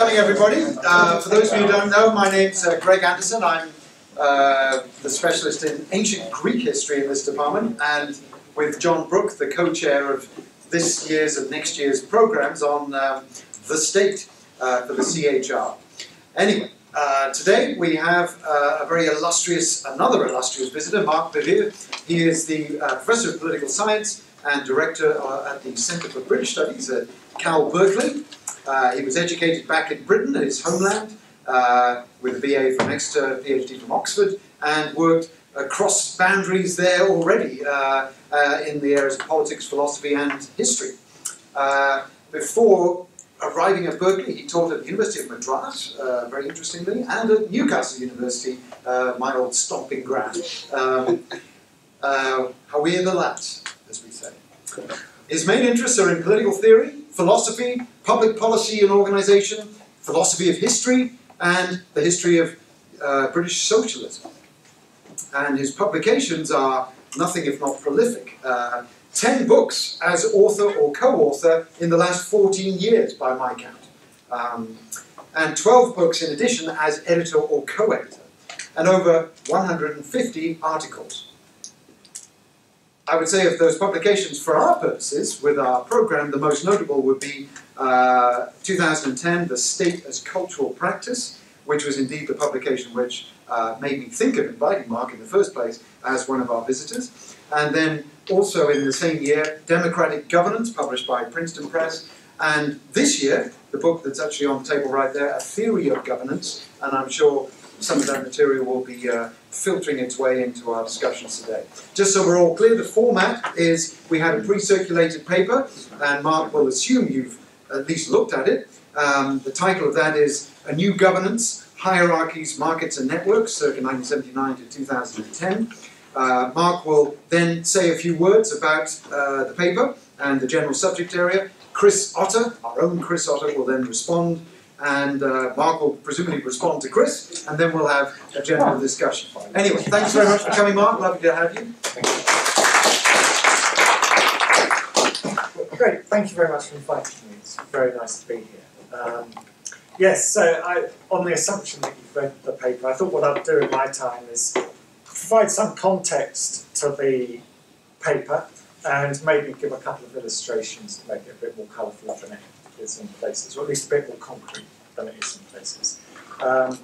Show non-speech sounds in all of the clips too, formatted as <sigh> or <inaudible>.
Good morning, everybody. Uh, for those of you who don't know, my name's uh, Greg Anderson. I'm uh, the specialist in ancient Greek history in this department, and with John Brooke, the co-chair of this year's and next year's programs on um, the state uh, for the CHR. Anyway, uh, today we have a very illustrious, another illustrious visitor, Mark Bevir. He is the professor of political science and director at the Centre for British Studies at Cal Berkeley. Uh, he was educated back in Britain, his homeland, uh, with a BA from Exeter, PhD from Oxford, and worked across boundaries there already uh, uh, in the areas of politics, philosophy, and history. Uh, before arriving at Berkeley, he taught at the University of Madras, uh, very interestingly, and at Newcastle University, my old stomping ground. Um, uh, in the lads, as we say. His main interests are in political theory, philosophy, public policy and organisation, philosophy of history, and the history of uh, British socialism. And his publications are nothing if not prolific. Uh, 10 books as author or co-author in the last 14 years, by my count. Um, and 12 books in addition as editor or co-editor, and over 150 articles. I would say of those publications for our purposes, with our program, the most notable would be uh, 2010, The State as Cultural Practice, which was indeed the publication which uh, made me think of inviting Mark in the first place as one of our visitors. And then also in the same year, Democratic Governance, published by Princeton Press. And this year, the book that's actually on the table right there, A Theory of Governance, and I'm sure some of that material will be uh, filtering its way into our discussions today. Just so we're all clear, the format is we had a pre-circulated paper, and Mark will assume you've at least looked at it. Um, the title of that is A New Governance, Hierarchies, Markets and Networks, circa 1979 to 2010. Uh, Mark will then say a few words about uh, the paper and the general subject area. Chris Otter, our own Chris Otter, will then respond and uh, Mark will presumably respond to Chris, and then we'll have a general discussion. Anyway, thanks very much for coming, Mark. Lovely to have you. Great, thank you very much for inviting me. It's very nice to be here. Um, yes, so I, on the assumption that you've read the paper, I thought what I'd do in my time is provide some context to the paper and maybe give a couple of illustrations to make it a bit more colourful than it is in places, or at least a bit more concrete than it is in places. Um,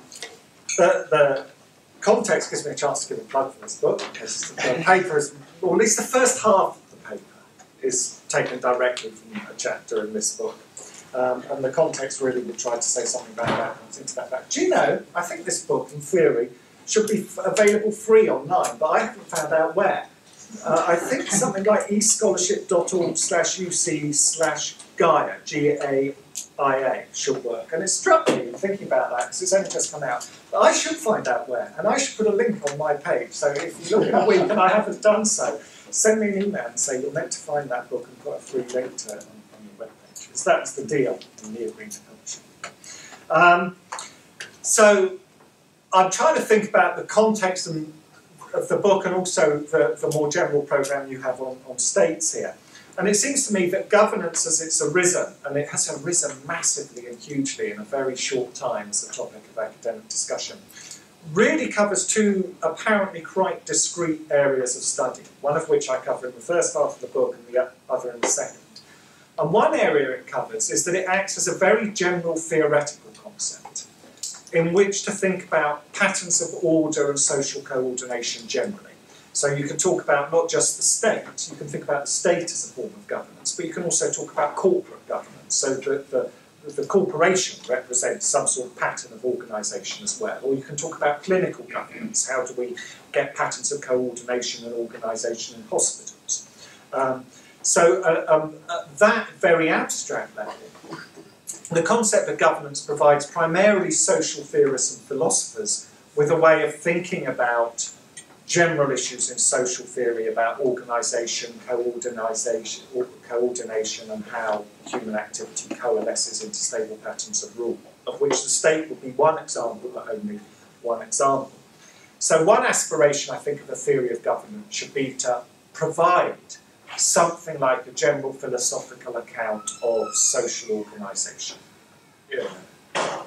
the, the context gives me a chance to give a plug for this book, because the <laughs> paper is, or at least the first half of the paper, is taken directly from a chapter in this book. Um, and the context really would try to say something about that and into that fact. Do you know, I think this book, in theory, should be available free online, but I haven't found out where. Uh, I think something like escholarship.org slash UC slash Gaia, G-A-I-A, should work. And it struck me thinking about that, because it's only just come out, I should find out where, and I should put a link on my page. So if you look in a week and I haven't done so, send me an email and say you're meant to find that book and put a free link to it on, on your webpage. Because that's the deal in the agreement to publish. Um, so I'm trying to think about the context and, of the book and also the, the more general program you have on, on states here. And it seems to me that governance as it's arisen, and it has arisen massively and hugely in a very short time as a topic of academic discussion, really covers two apparently quite discrete areas of study, one of which I cover in the first half of the book and the other in the second. And one area it covers is that it acts as a very general theoretical concept in which to think about patterns of order and social coordination generally. So you can talk about not just the state, you can think about the state as a form of governance, but you can also talk about corporate governance. So that the, the corporation represents some sort of pattern of organisation as well. Or you can talk about clinical governance. How do we get patterns of coordination and organisation in hospitals? Um, so uh, um, at that very abstract level, the concept of governance provides primarily social theorists and philosophers with a way of thinking about general issues in social theory about organisation, coordination, and how human activity coalesces into stable patterns of rule, of which the state would be one example, but only one example. So one aspiration, I think, of a theory of government should be to provide something like a general philosophical account of social organisation.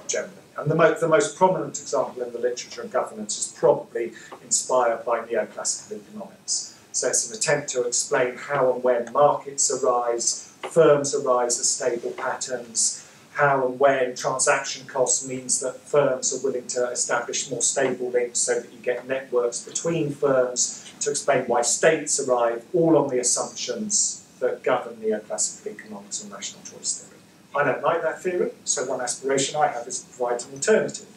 Generally. And the, mo the most prominent example in the literature of governance is probably inspired by neoclassical economics. So it's an attempt to explain how and when markets arise, firms arise as stable patterns, how and when transaction costs means that firms are willing to establish more stable links so that you get networks between firms to explain why states arrive, all on the assumptions that govern neoclassical economics and rational choice theory. I don't like that theory, so one aspiration I have is to provide an alternative,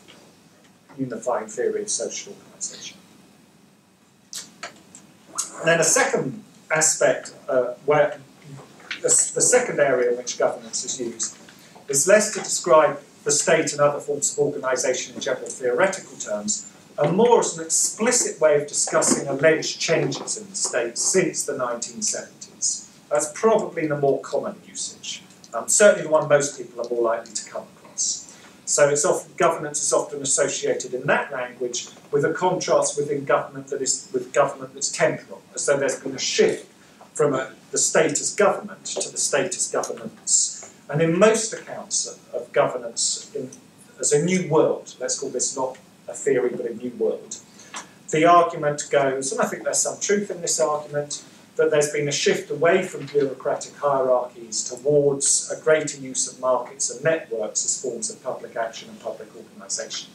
unifying theory of social organisation. And then a second aspect, uh, where the, the second area in which governance is used, is less to describe the state and other forms of organisation in general theoretical terms, and more as an explicit way of discussing alleged changes in the state since the 1970s. That's probably the more common usage. Um, certainly the one most people are more likely to come across. So it's often, governance is often associated in that language with a contrast within government that is with government that's temporal, as though there's been a shift from a, the state as government to the state as governance. And in most accounts of, of governance in, as a new world, let's call this not a theory but a new world, the argument goes, and I think there's some truth in this argument, that there's been a shift away from bureaucratic hierarchies towards a greater use of markets and networks as forms of public action and public organisation.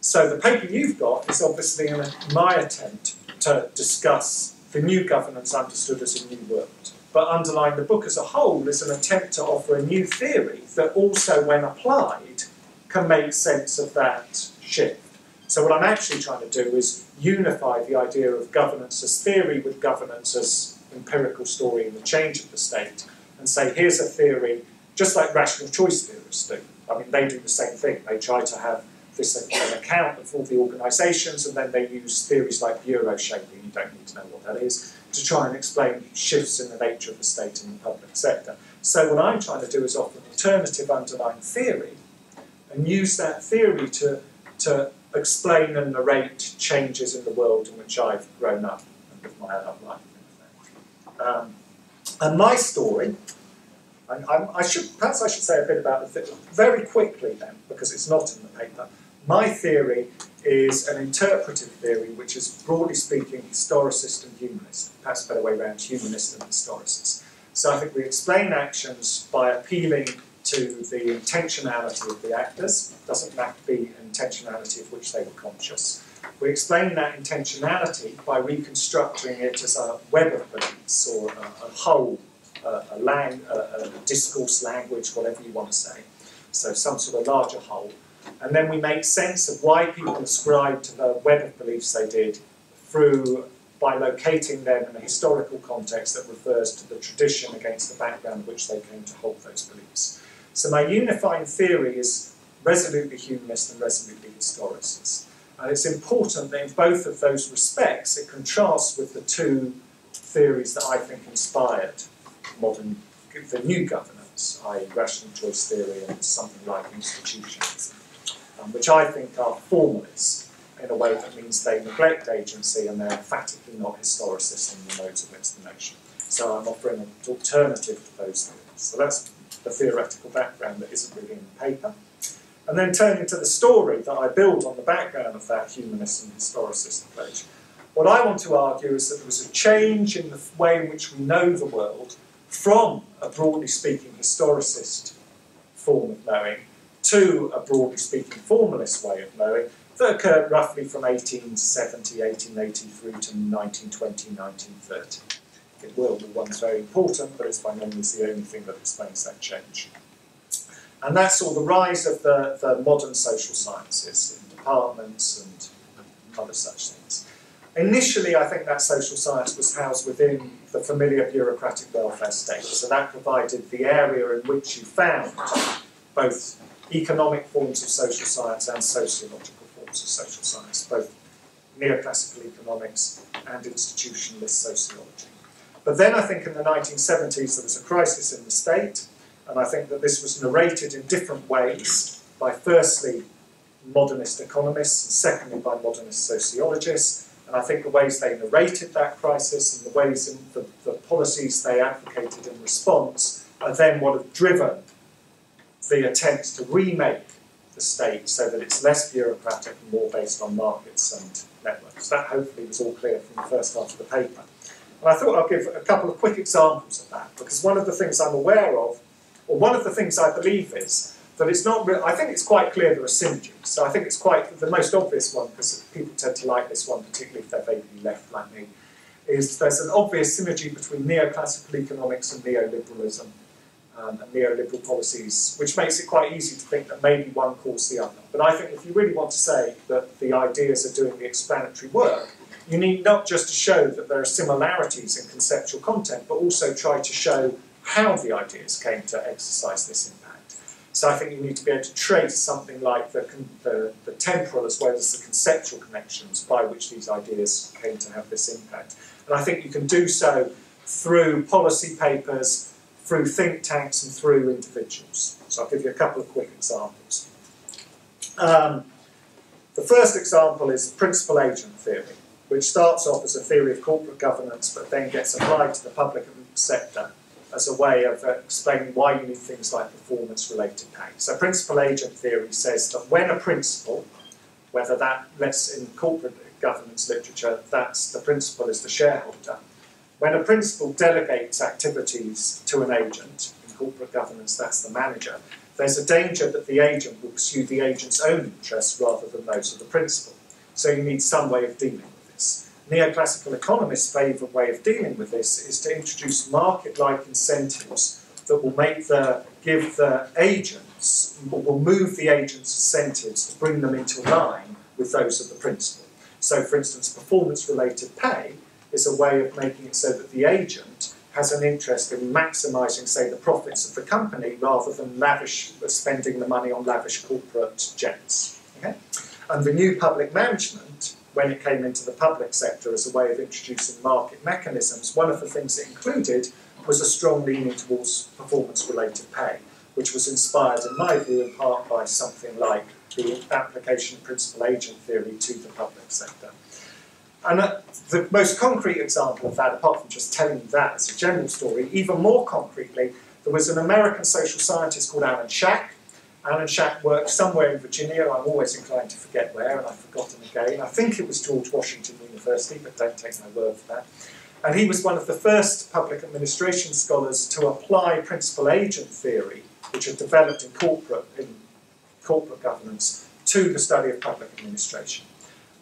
So the paper you've got is obviously my attempt to discuss the new governance understood as a new world. But underlying the book as a whole is an attempt to offer a new theory that also, when applied, can make sense of that shift. So what I'm actually trying to do is unify the idea of governance as theory with governance as empirical story in the change of the state, and say here's a theory, just like rational choice theorists do. I mean, they do the same thing. They try to have this account of all the organisations, and then they use theories like bureau shaping. You don't need to know what that is to try and explain shifts in the nature of the state and the public sector. So what I'm trying to do is offer an alternative underlying theory, and use that theory to to explain and narrate changes in the world in which I've grown up and lived my adult life. Um, and my story, I, I, should perhaps I should say a bit about it very quickly then, because it's not in the paper. My theory is an interpretive theory, which is broadly speaking historicist and humanist, perhaps a better way around, humanist and historicist. So I think we explain actions by appealing to the intentionality of the actors. It doesn't have to be intentionality of which they were conscious. We explain that intentionality by reconstructing it as a web of beliefs or a, a whole, a, a, lang, a, discourse language, whatever you want to say. So some sort of larger whole. And then we make sense of why people ascribe to the web of beliefs they did through by locating them in a historical context that refers to the tradition against the background which they came to hold those beliefs. So my unifying theory is resolutely humanist and resolutely historicist. And it's important that in both of those respects it contrasts with the two theories that I think inspired modern, the new governance, i.e. rational choice theory and something like institutions, um, which I think are formalist in a way that means they neglect agency and they're emphatically not historicist in the modes of explanation. So I'm offering an alternative to those theories. So that's the theoretical background that isn't really in the paper. And then turning to the story that I build on the background of that humanist and historicist approach. What I want to argue is that there was a change in the way in which we know the world from a broadly speaking historicist form of knowing to a broadly speaking formalist way of knowing that occurred roughly from 1870, 1880 through to 1920, 1930 it will be one's very important, but it's by no means the only thing that explains that change. And that's all the rise of the, the modern social sciences in departments and other such things. Initially, I think that social science was housed within the familiar bureaucratic welfare state. So that provided the area in which you found both economic forms of social science and sociological forms of social science, both neoclassical economics and institutionalist sociology. But then I think in the 1970s there was a crisis in the state, and I think that this was narrated in different ways by firstly modernist economists and secondly by modernist sociologists. And I think the ways they narrated that crisis and the ways in the, the policies they advocated in response are then what have driven the attempts to remake the state so that it's less bureaucratic and more based on markets and networks. That hopefully was all clear from the first part of the paper. And I thought I'll give a couple of quick examples of that, because one of the things I'm aware of, or one of the things I believe is, that it's not real I think it's quite clear there are synergies. So I think it's quite the most obvious one, because people tend to like this one, particularly if they're vaguely left like me, is there's an obvious synergy between neoclassical economics and neoliberalism um, and neoliberal policies, which makes it quite easy to think that maybe one caused the other. But I think if you really want to say that the ideas are doing the explanatory work, you need not just to show that there are similarities in conceptual content, but also try to show how the ideas came to exercise this impact. So I think you need to be able to trace something like the, the, the temporal as well as the conceptual connections by which these ideas came to have this impact. And I think you can do so through policy papers, through think tanks and through individuals. So I'll give you a couple of quick examples. Um, the first example is principal agent theory, which starts off as a theory of corporate governance but then gets applied to the public sector as a way of explaining why you need things like performance-related pay. So principal agent theory says that when a principal, whether that, let's in corporate governance literature, that's the principal is the shareholder, when a principal delegates activities to an agent, in corporate governance that's the manager, there's a danger that the agent will pursue the agent's own interests rather than those of the principal. So you need some way of dealing. Neoclassical economists' favourite way of dealing with this is to introduce market-like incentives that will make the give the agents will move the agents' incentives to bring them into line with those of the principal. So, for instance, performance-related pay is a way of making it so that the agent has an interest in maximising, say, the profits of the company rather than lavish spending the money on lavish corporate jets. Okay? And the new public management, when it came into the public sector as a way of introducing market mechanisms, one of the things it included was a strong leaning towards performance-related pay, which was inspired, in my view, in part by something like the application of principal agent theory to the public sector. And uh, the most concrete example of that, apart from just telling you that as a general story, even more concretely, there was an American social scientist called Alan Schack. Alan Schack worked somewhere in Virginia, I'm always inclined to forget where, and I've forgotten again. I think it was George Washington University, but don't take my word for that. And he was one of the first public administration scholars to apply principal agent theory, which had developed in corporate, in corporate governance, to the study of public administration.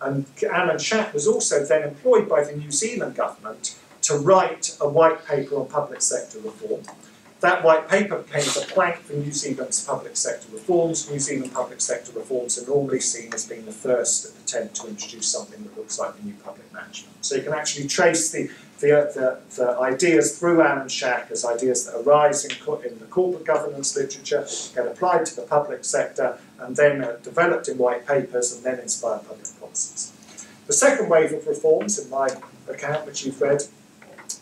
And Alan Schack was also then employed by the New Zealand government to write a white paper on public sector reform. That white paper became the plank for New Zealand's public sector reforms. New Zealand public sector reforms are normally seen as being the first attempt to introduce something that looks like the new public management. So you can actually trace the, the, the, the ideas through Alan Schack as ideas that arise in, in the corporate governance literature, get applied to the public sector, and then are developed in white papers and then inspire public policies. The second wave of reforms, in my account, which you've read,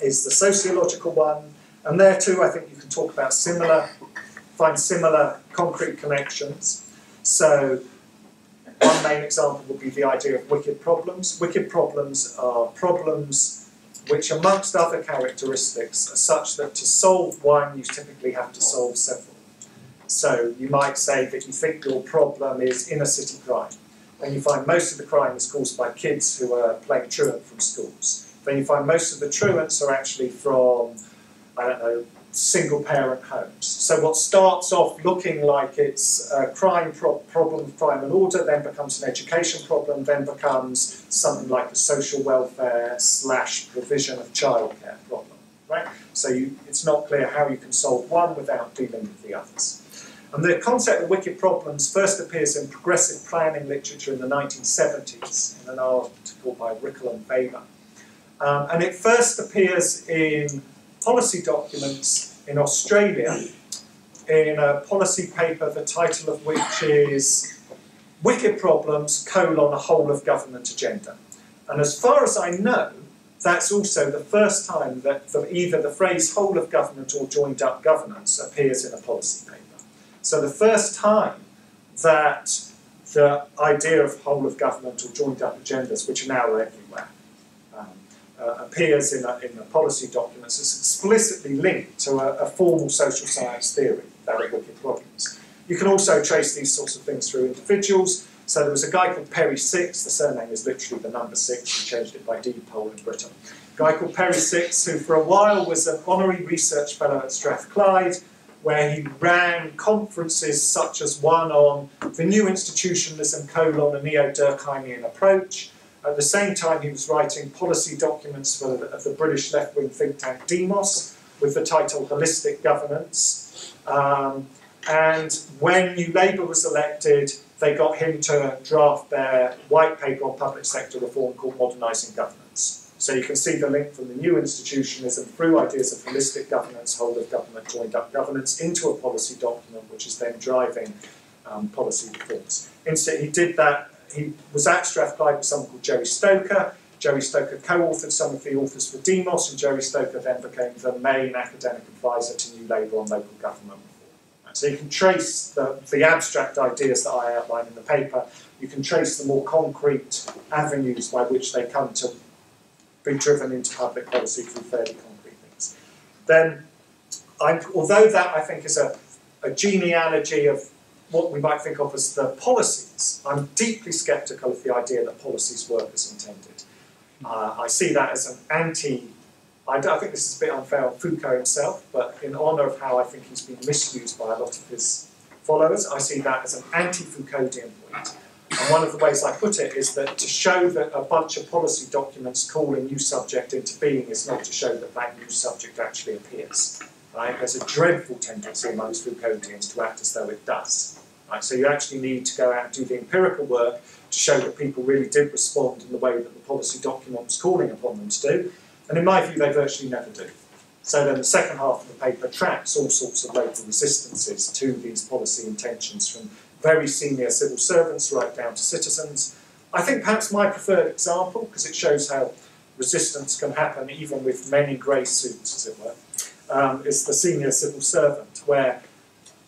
is the sociological one, and there too I think you can talk about similar, find similar concrete connections. So one main example would be the idea of wicked problems. Wicked problems are problems which, amongst other characteristics, are such that to solve one, you typically have to solve several. So you might say that you think your problem is inner city crime and you find most of the crime is caused by kids who are playing truant from schools. Then you find most of the truants are actually from, I don't know, single parent homes. So what starts off looking like it's a crime pro problem, crime and order, then becomes an education problem, then becomes something like a social welfare slash provision of childcare problem. Right? So you, it's not clear how you can solve one without dealing with the others. And the concept of wicked problems first appears in progressive planning literature in the 1970s in an article by Rittel and Webber. Um, and it first appears in policy documents in Australia in a policy paper, the title of which is Wicked Problems, colon, a whole of government agenda. And as far as I know, that's also the first time that the, either the phrase whole of government or joined up governance appears in a policy paper. So the first time that the idea of whole of government or joined up agendas, which are now everywhere, uh, appears in, a, in the policy documents, is explicitly linked to a, a, formal social science theory, that of wicked problems. You can also trace these sorts of things through individuals. So there was a guy called Perri Six, the surname is literally the number six, he changed it by deed poll in Britain. A guy called Perri Six, who for a while was an honorary research fellow at Strathclyde, where he ran conferences such as one on the new institutionalism colon a neo-Durkheimian approach. At the same time, he was writing policy documents for the, the British left-wing think tank Demos with the title Holistic Governance. Um, and when New Labour was elected, they got him to draft their white paper on public sector reform called Modernising Governance. So you can see the link from the new institutionalism through ideas of holistic governance, whole of government, joined up governance, into a policy document which is then driving um, policy reforms. Instead, he did that, he was at Strathclyde with someone called Gerry Stoker. Gerry Stoker co-authored some of the authors for Demos, and Gerry Stoker then became the main academic advisor to New Labour on local government reform. So you can trace the, the abstract ideas that I outline in the paper, you can trace the more concrete avenues by which they come to be driven into public policy through fairly concrete things. Then, I'm, although that I think is a, a genealogy of what we might think of as the policies, I'm deeply sceptical of the idea that policies work as intended. Uh, I see that as an anti, I, I, think this is a bit unfair on Foucault himself, but in honour of how I think he's been misused by a lot of his followers, I see that as an anti-Foucauldian point. And one of the ways I put it is that to show that a bunch of policy documents call a new subject into being is not to show that that new subject actually appears. Right? There's a dreadful tendency amongst Foucauldians to act as though it does. Right? So you actually need to go out and do the empirical work to show that people really did respond in the way that the policy document was calling upon them to do. And in my view, they virtually never do. So then the second half of the paper tracks all sorts of local resistances to these policy intentions from very senior civil servants right down to citizens. I think perhaps my preferred example, because it shows how resistance can happen even with many grey suits, as it were, um, is the senior civil servant, where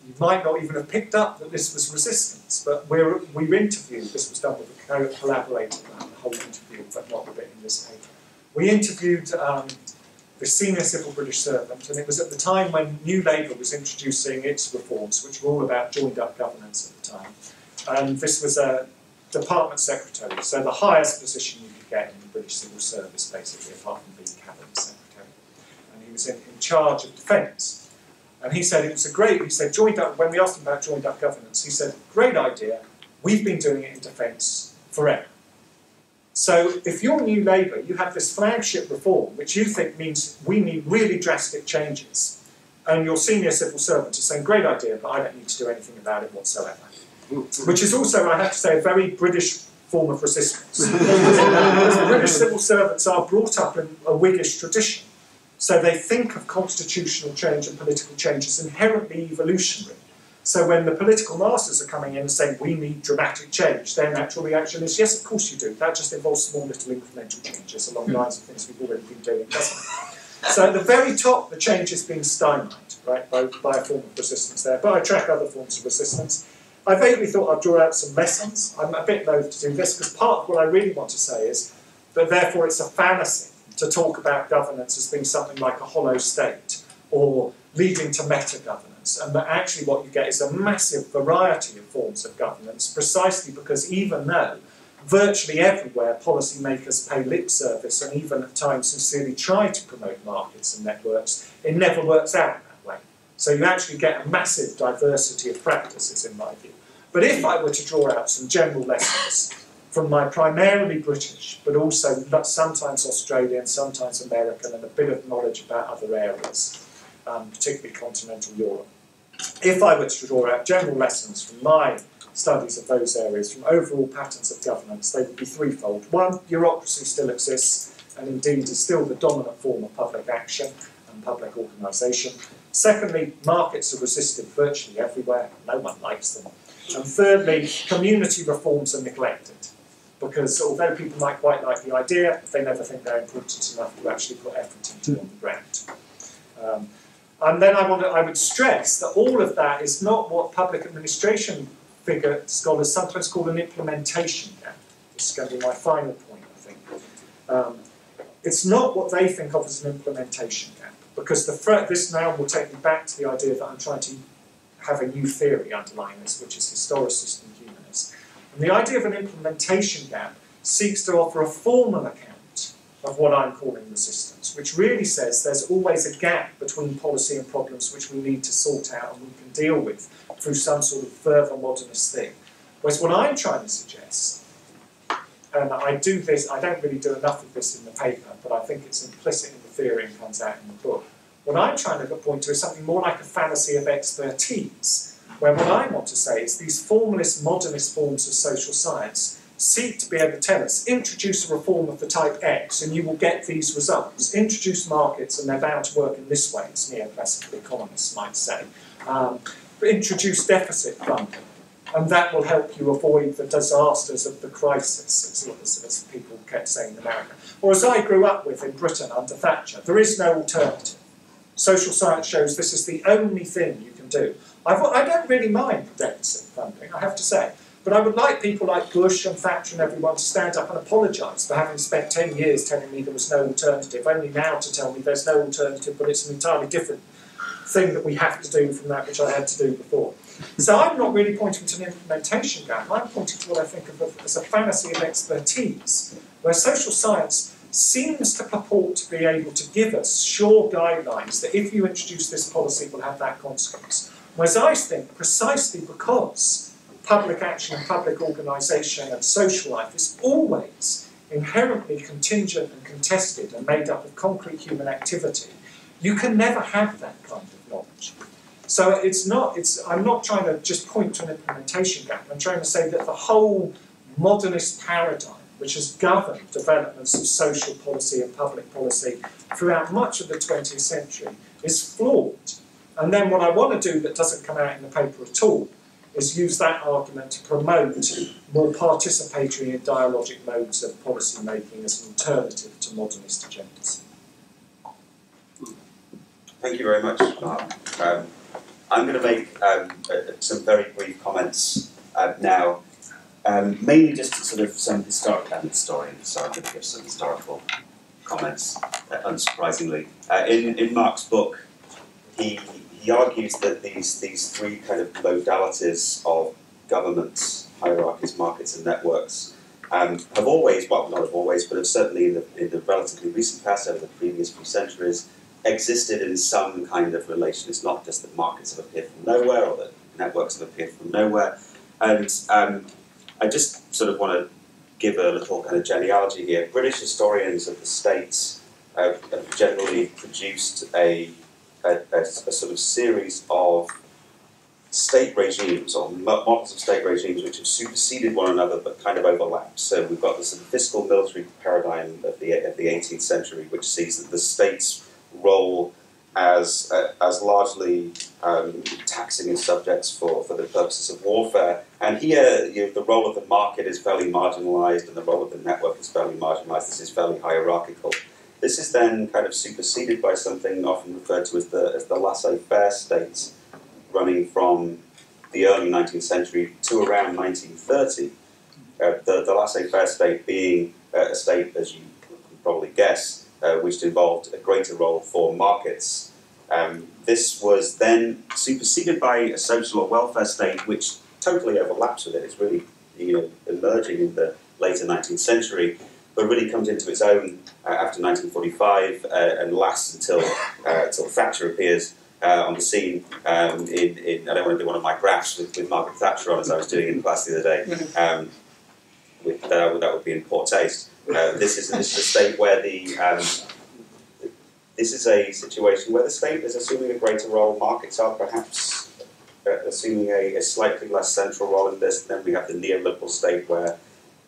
you might not even have picked up that this was resistance, but we're, we interviewed, this was done with a collaborator, the whole interview, but not a bit in this paper. We interviewed um, the senior civil British servant, and it was at the time when New Labour was introducing its reforms, which were all about joined up governance at the time. And this was a department secretary, so the highest position you could get in the British civil service, basically, apart from being cabinet secretary. And he was in, in charge of defence. And he said it was a great, he said, joined up, when we asked him about joined up governance, he said, great idea, we've been doing it in defence forever. So if you're New Labour, you have this flagship reform, which you think means we need really drastic changes. And your senior civil servant is saying, great idea, but I don't need to do anything about it whatsoever. Which is also, I have to say, a very British form of resistance. <laughs> British civil servants are brought up in a Whiggish tradition. So they think of constitutional change and political change as inherently evolutionary. So when the political masters are coming in and saying we need dramatic change, their natural reaction is yes, of course you do. That just involves small little incremental changes along the hmm. lines of things we've already been doing. So at the very top, the change has been stymied, right, by, by a form of resistance there. But I track other forms of resistance. I vaguely thought I'd draw out some lessons. I'm a bit loath to do this because part of what I really want to say is that therefore it's a fallacy to talk about governance as being something like a hollow state or leading to meta governance and that actually what you get is a massive variety of forms of governance, precisely because even though virtually everywhere policymakers pay lip service and even at times sincerely try to promote markets and networks, it never works out that way. So you actually get a massive diversity of practices, in my view. But if I were to draw out some general lessons from my primarily British, but also sometimes Australian, sometimes American, and a bit of knowledge about other areas, um, particularly continental Europe, if I were to draw out general lessons from my studies of those areas, from overall patterns of governance, they would be threefold. One, bureaucracy still exists and indeed is still the dominant form of public action and public organisation. Secondly, markets are resisted virtually everywhere, no one likes them. And thirdly, community reforms are neglected because although people might quite like the idea, they never think they're important enough to actually put effort into on the ground. Um, and then I, I would stress that all of that is not what public administration figure scholars sometimes call an implementation gap. This is going to be my final point, I think. Um, it's not what they think of as an implementation gap, because the this now will take me back to the idea that I'm trying to have a new theory underlying this, which is historicist and the idea of an implementation gap seeks to offer a formal account of what I'm calling resistance, which really says there's always a gap between policy and problems which we need to sort out and we can deal with through some sort of further modernist thing. Whereas what I'm trying to suggest, and I do this, I don't really do enough of this in the paper, but I think it's implicit in the theory and comes out in the book. What I'm trying to point to is something more like a fallacy of expertise, where what I want to say is these formalist, modernist forms of social science seek to be able to tell us, introduce a reform of the type X and you will get these results. Introduce markets and they're bound to work in this way, as neoclassical economists might say. Um, introduce deficit funding and that will help you avoid the disasters of the crisis, as, as, people kept saying in America. Or as I grew up with in Britain under Thatcher, there is no alternative. Social science shows this is the only thing you can do. I've, I do not really mind deficit funding, I have to say. But I would like people like Bush and Thatcher and everyone to stand up and apologise for having spent 10 years telling me there was no alternative, only now to tell me there's no alternative, but it's an entirely different thing that we have to do from that which I had to do before. So I'm not really pointing to an implementation gap, I'm pointing to what I think of as a fantasy of expertise, where social science seems to purport to be able to give us sure guidelines that if you introduce this policy, will have that consequence. Whereas I think precisely because public action and public organisation and social life is always inherently contingent and contested and made up of concrete human activity, you can never have that kind of knowledge. So it's not, it's, I'm not trying to just point to an implementation gap, I'm trying to say that the whole modernist paradigm which has governed developments of social policy and public policy throughout much of the 20th century is flawed. And then what I want to do that doesn't come out in the paper at all is use that argument to promote more participatory and dialogic modes of policy making as an alternative to modernist agendas. Thank you very much, Mark. Um, I'm going to make um, some very brief comments uh, now, um, mainly just to sort of some historical, I'm historian, so I'm going to give some historical comments, uh, unsurprisingly. Uh, in, in Mark's book, he he argues that these, these three kind of modalities of governments, hierarchies, markets, and networks um, have always, well, not have always, but have certainly in the, in the relatively recent past, over the previous few centuries, existed in some kind of relation. It's not just that markets have appeared from nowhere or that networks have appeared from nowhere. And um, I just sort of want to give a little kind of genealogy here. British historians of the states uh, have generally produced a a, a, a sort of series of state regimes or models of state regimes which have superseded one another but kind of overlap. So we've got the sort of fiscal military paradigm of the, of the 18th century, which sees that the state's role as, uh, as largely um, taxing its subjects for, for the purposes of warfare. And here, you know, the role of the market is fairly marginalized and the role of the network is fairly marginalized. This is fairly hierarchical. This is then kind of superseded by something often referred to as the, as the laissez-faire state, running from the early 19th century to around 1930. Uh, the, the laissez-faire state being uh, a state, as you can probably guess, uh, which involved a greater role for markets. Um, this was then superseded by a social or welfare state, which totally overlaps with it. It's really you know, emerging in the later 19th century but really comes into its own after 1945 uh, and lasts until, uh, until Thatcher appears uh, on the scene. Um, in, in, I don't want to do one of my graphs with, with Margaret Thatcher on as I was doing in class the other day. Mm-hmm. Um, with, that would be in poor taste. this, is, this is a state where the um, this is a situation where the state is assuming a greater role. Markets are perhaps uh, assuming a, a, slightly less central role in this. Then we have the neoliberal state where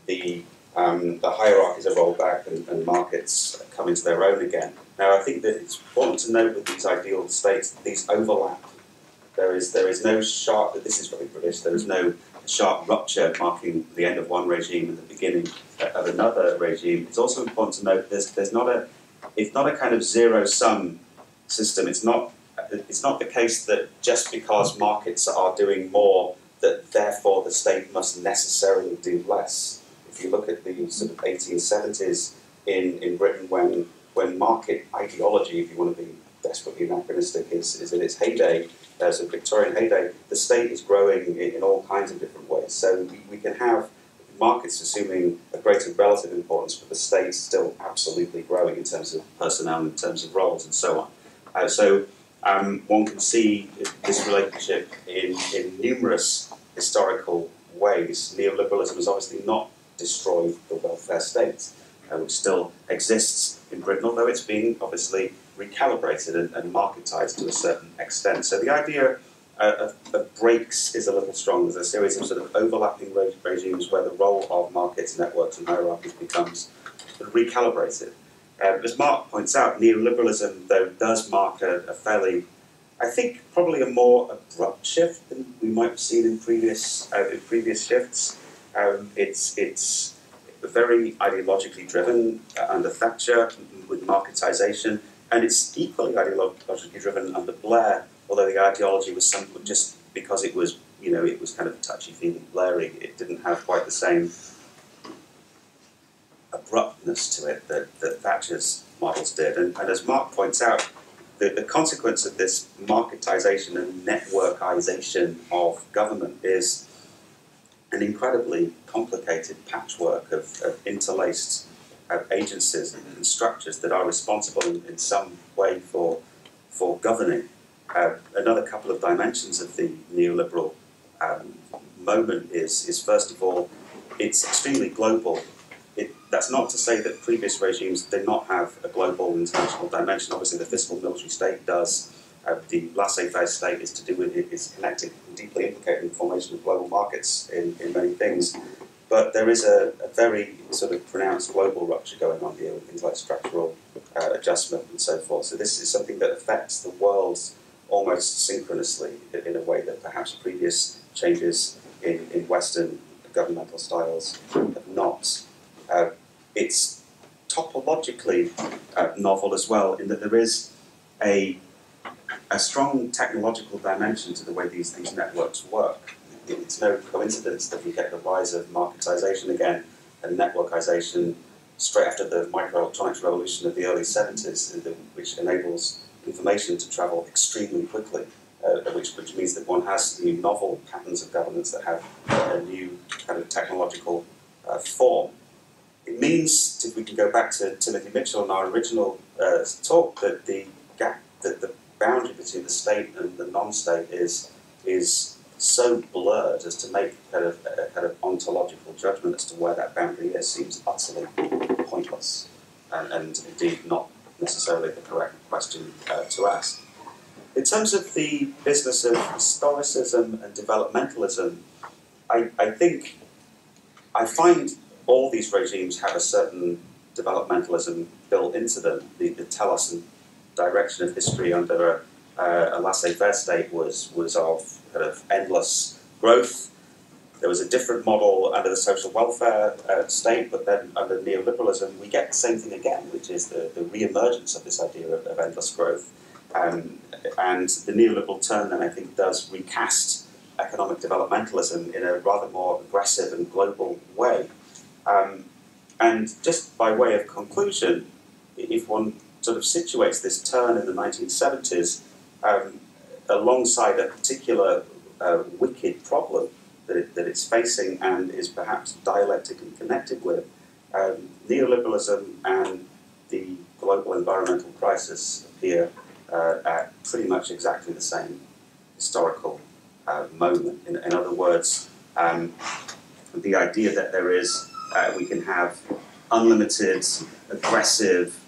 the um, the hierarchies are rolled back and, and, markets come into their own again. Now, I think that it's important to note with these ideal states that these overlap. There is there is no sharp. That this is very British. There is no sharp rupture marking the end of one regime and the beginning of another regime. It's also important to note there's there's not a it's not a kind of zero sum system. It's not it's not the case that just because markets are doing more that therefore the state must necessarily do less if you look at the sort of 1870s in, in Britain when, when market ideology, if you want to be desperately anachronistic, is, is in its heyday, uh, sort of Victorian heyday, the state is growing in, in all kinds of different ways. So we, we can have markets assuming a greater relative importance, but the state still absolutely growing in terms of personnel, in terms of roles, and so on. Uh, so um, one can see this relationship in, in numerous historical ways. Neoliberalism has obviously not destroyed the welfare state, uh, which still exists in Britain, although it's been obviously recalibrated and, and marketized to a certain extent. So the idea uh, of, of, breaks is a little strong. There's a series of sort of overlapping re- regimes where the role of markets, networks, and hierarchies becomes recalibrated. Uh, as Mark points out, neoliberalism, though, does mark a, a, fairly, I think, probably a more abrupt shift than we might have seen in previous uh, in previous shifts. Um, it's it's very ideologically driven uh, under Thatcher with marketization, and it's equally ideologically driven under Blair. Although the ideology was some, just because it was, you know, it was kind of touchy feely Blairy, it didn't have quite the same abruptness to it that, that Thatcher's models did. And, and as Mark points out, the, the consequence of this marketization and networkization of government is an incredibly complicated patchwork of, of interlaced uh, agencies and structures that are responsible in, in some way for, for governing. Uh, another couple of dimensions of the neoliberal um, moment is, is, first of all, it's extremely global it, that's not to say that previous regimes did not have a global international dimension. Obviously, the fiscal military state does. Uh, the laissez-faire state is to do with it is connected and deeply implicated in the formation of global markets in, in many things. But there is a, a, very sort of pronounced global rupture going on here with things like structural uh, adjustment and so forth. So this is something that affects the world almost synchronously in a way that perhaps previous changes in, in Western governmental styles have not. Uh, it's topologically uh, novel as well in that there is a, a strong technological dimension to the way these, these networks work. It's no coincidence that we get the rise of marketization again and networkization straight after the microelectronics revolution of the early 70s, which enables information to travel extremely quickly, uh, which, which means that one has new novel patterns of governance that have a new kind of technological uh, form. It means, if we can go back to Timothy Mitchell in our original uh, talk, that the gap, that the boundary between the state and the non-state is is so blurred as to make kind of a kind of ontological judgment as to where that boundary is seems utterly pointless and, and indeed not necessarily the correct question uh, to ask. In terms of the business of historicism and developmentalism, I, I think I find all these regimes have a certain developmentalism built into them. The, the telos and direction of history under a, uh, a laissez-faire state was, was of kind of endless growth. There was a different model under the social welfare uh, state, but then under neoliberalism, we get the same thing again, which is the, the re-emergence of this idea of, of endless growth. Um, and the neoliberal turn then, I think, does recast economic developmentalism in a rather more aggressive and global way. Um, and just by way of conclusion, if one sort of situates this turn in the 1970s um, alongside a particular uh, wicked problem that, it, that it's facing and is perhaps dialectically connected with, um, neoliberalism and the global environmental crisis appear uh, at pretty much exactly the same historical uh, moment. In, in, other words, um, the idea that there is uh, we can have unlimited, aggressive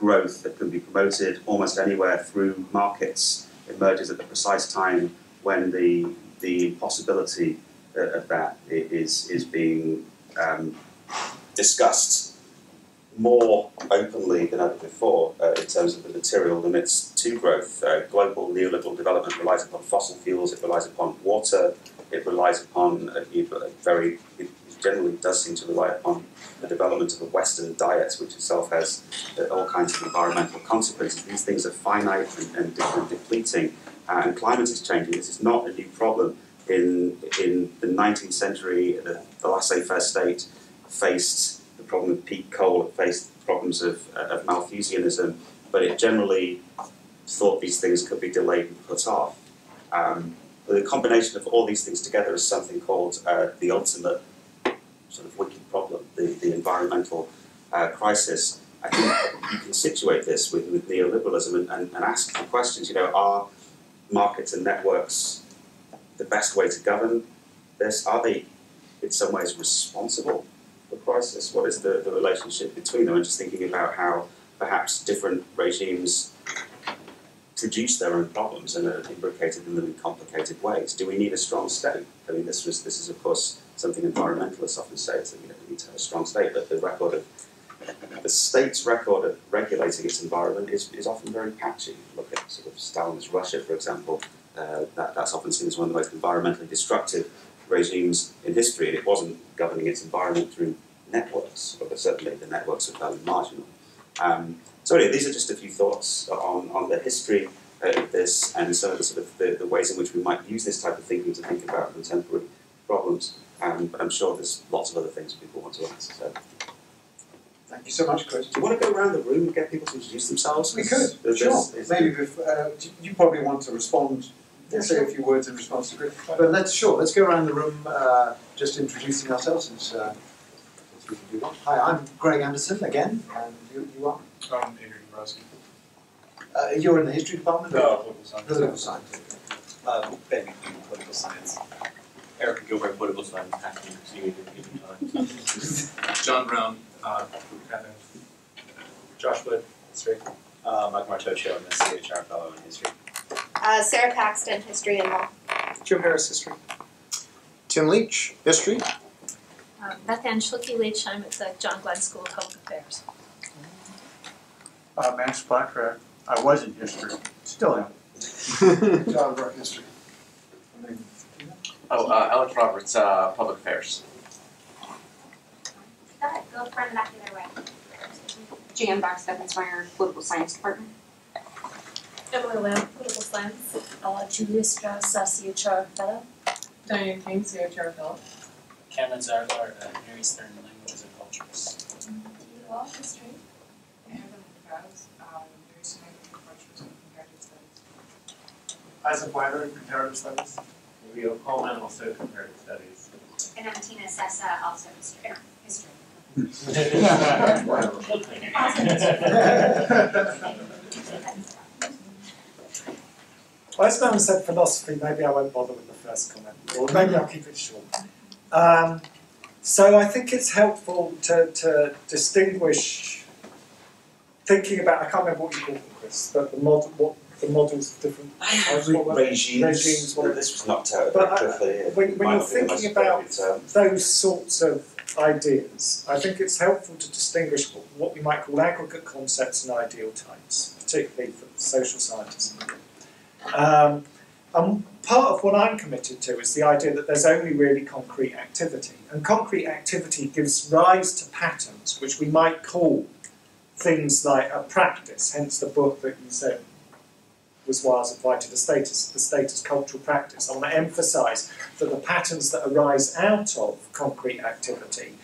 growth that can be promoted almost anywhere through markets emerges at the precise time when the the possibility of that is is being um, discussed more openly than ever before uh, in terms of the material limits to growth. Uh, global neoliberal development relies upon fossil fuels, it relies upon water, it relies upon a, a very generally does seem to rely upon the development of a Western diet, which itself has uh, all kinds of environmental consequences. These things are finite and, and, and depleting, uh, and climate is changing. This is not a new problem. In, in the 19th century, the, the laissez-faire state faced the problem of peak coal, it faced problems of, uh, of Malthusianism, but it generally thought these things could be delayed and put off. Um, the combination of all these things together is something called uh, the ultimate sort of wicked problem, the, the environmental uh, crisis. I think you can situate this with, with neoliberalism and, and, and ask the questions, you know, are markets and networks the best way to govern this? Are they in some ways responsible for crisis? What is the, the relationship between them? I'm just thinking about how perhaps different regimes produce their own problems and are imbricated in them in complicated ways. Do we need a strong state? I mean, this was this is of course something environmentalists often say is that you know, we need to have a strong state, but the record of the state's record of regulating its environment is, is often very patchy. Look at sort of Stalin's Russia, for example. Uh, that, that's often seen as one of the most environmentally destructive regimes in history, and it wasn't governing its environment through networks, but certainly the networks are fairly marginal. Um, so anyway, these are just a few thoughts on, on the history of this and some of the sort of the, the ways in which we might use this type of thinking to think about contemporary problems. But I'm sure there's lots of other things people want to ask. So. Thank you so much, Chris. Do you want to go around the room and get people to introduce themselves? We could, Is- sure. is- is- Maybe bef- uh, you probably want to respond, Yeah, say a few words in response to Chris. But let's, sure, let's go around the room uh, just introducing ourselves as, uh, we can do that. Hi, I'm Greg Anderson again, and you, you are? I'm Adrian Borowski. Uh, you're in the history department? No, political science. Political science. Um, Ben McKean, political science. Erica Gilbert, political science, academic proceeding at given time. <laughs> John Brown, uh, admin. Josh Wood, history. Uh, Mike Martoccio, I'm a CHR fellow in history. Uh, Sarah Paxton, History and Law. Jim Harris, history. Tim Leach, history. Um, Beth Ann Schlicke Leach, I'm at the John Glenn School of Public Affairs. Uh, Max Blackcraft. I was in history, still am. <laughs> John Brooke, history. Oh, uh, Alex Roberts, uh, Public Affairs. Go ahead, go front and back either way. Jan Box-Steffensmeier, Political Science Department. Emily Lamb, Political Science. Uh, Julia Strauss, uh, CHR Fellow. Diane King, CHR Fellow. Cameron Zaglar, uh, Near Eastern Languages and Cultures. You all, History. Evan Krause, um, New Eastern Cultures and Comparative Studies. Isaac Weiler, comparative studies. Leo Coleman, also comparative studies. And I'm Tina Sessa, also history. history. Well, as no said philosophy, maybe I won't bother with the first comment, or maybe I'll keep it short. Um, so I think it's helpful to, to distinguish thinking about, I can't remember what you called them, Chris, but the model, what the models of different were they? regimes. regimes were- This was knocked out But, quickly. when- when you're thinking about- those sorts of ideas, I think it's helpful to distinguish what- what we might call aggregate concepts and ideal types, particularly for social scientists. Um, and part of what I'm committed to is the idea that there's only really concrete activity, and concrete activity gives rise to patterns which we might call things like a practice, hence the book that you said was I was invited, the status, the state as cultural practice. I want to emphasise that the patterns that arise out of concrete activity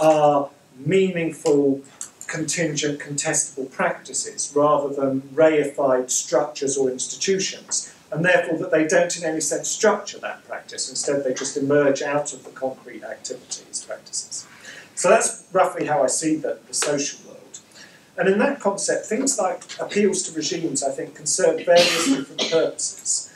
are meaningful, contingent, contestable practices rather than reified structures or institutions, and therefore that they don't in any sense structure that practice. Instead, they just emerge out of the concrete activities practices. So that's roughly how I see the, the social. And in that concept, things like appeals to regimes, I think, can serve various different purposes.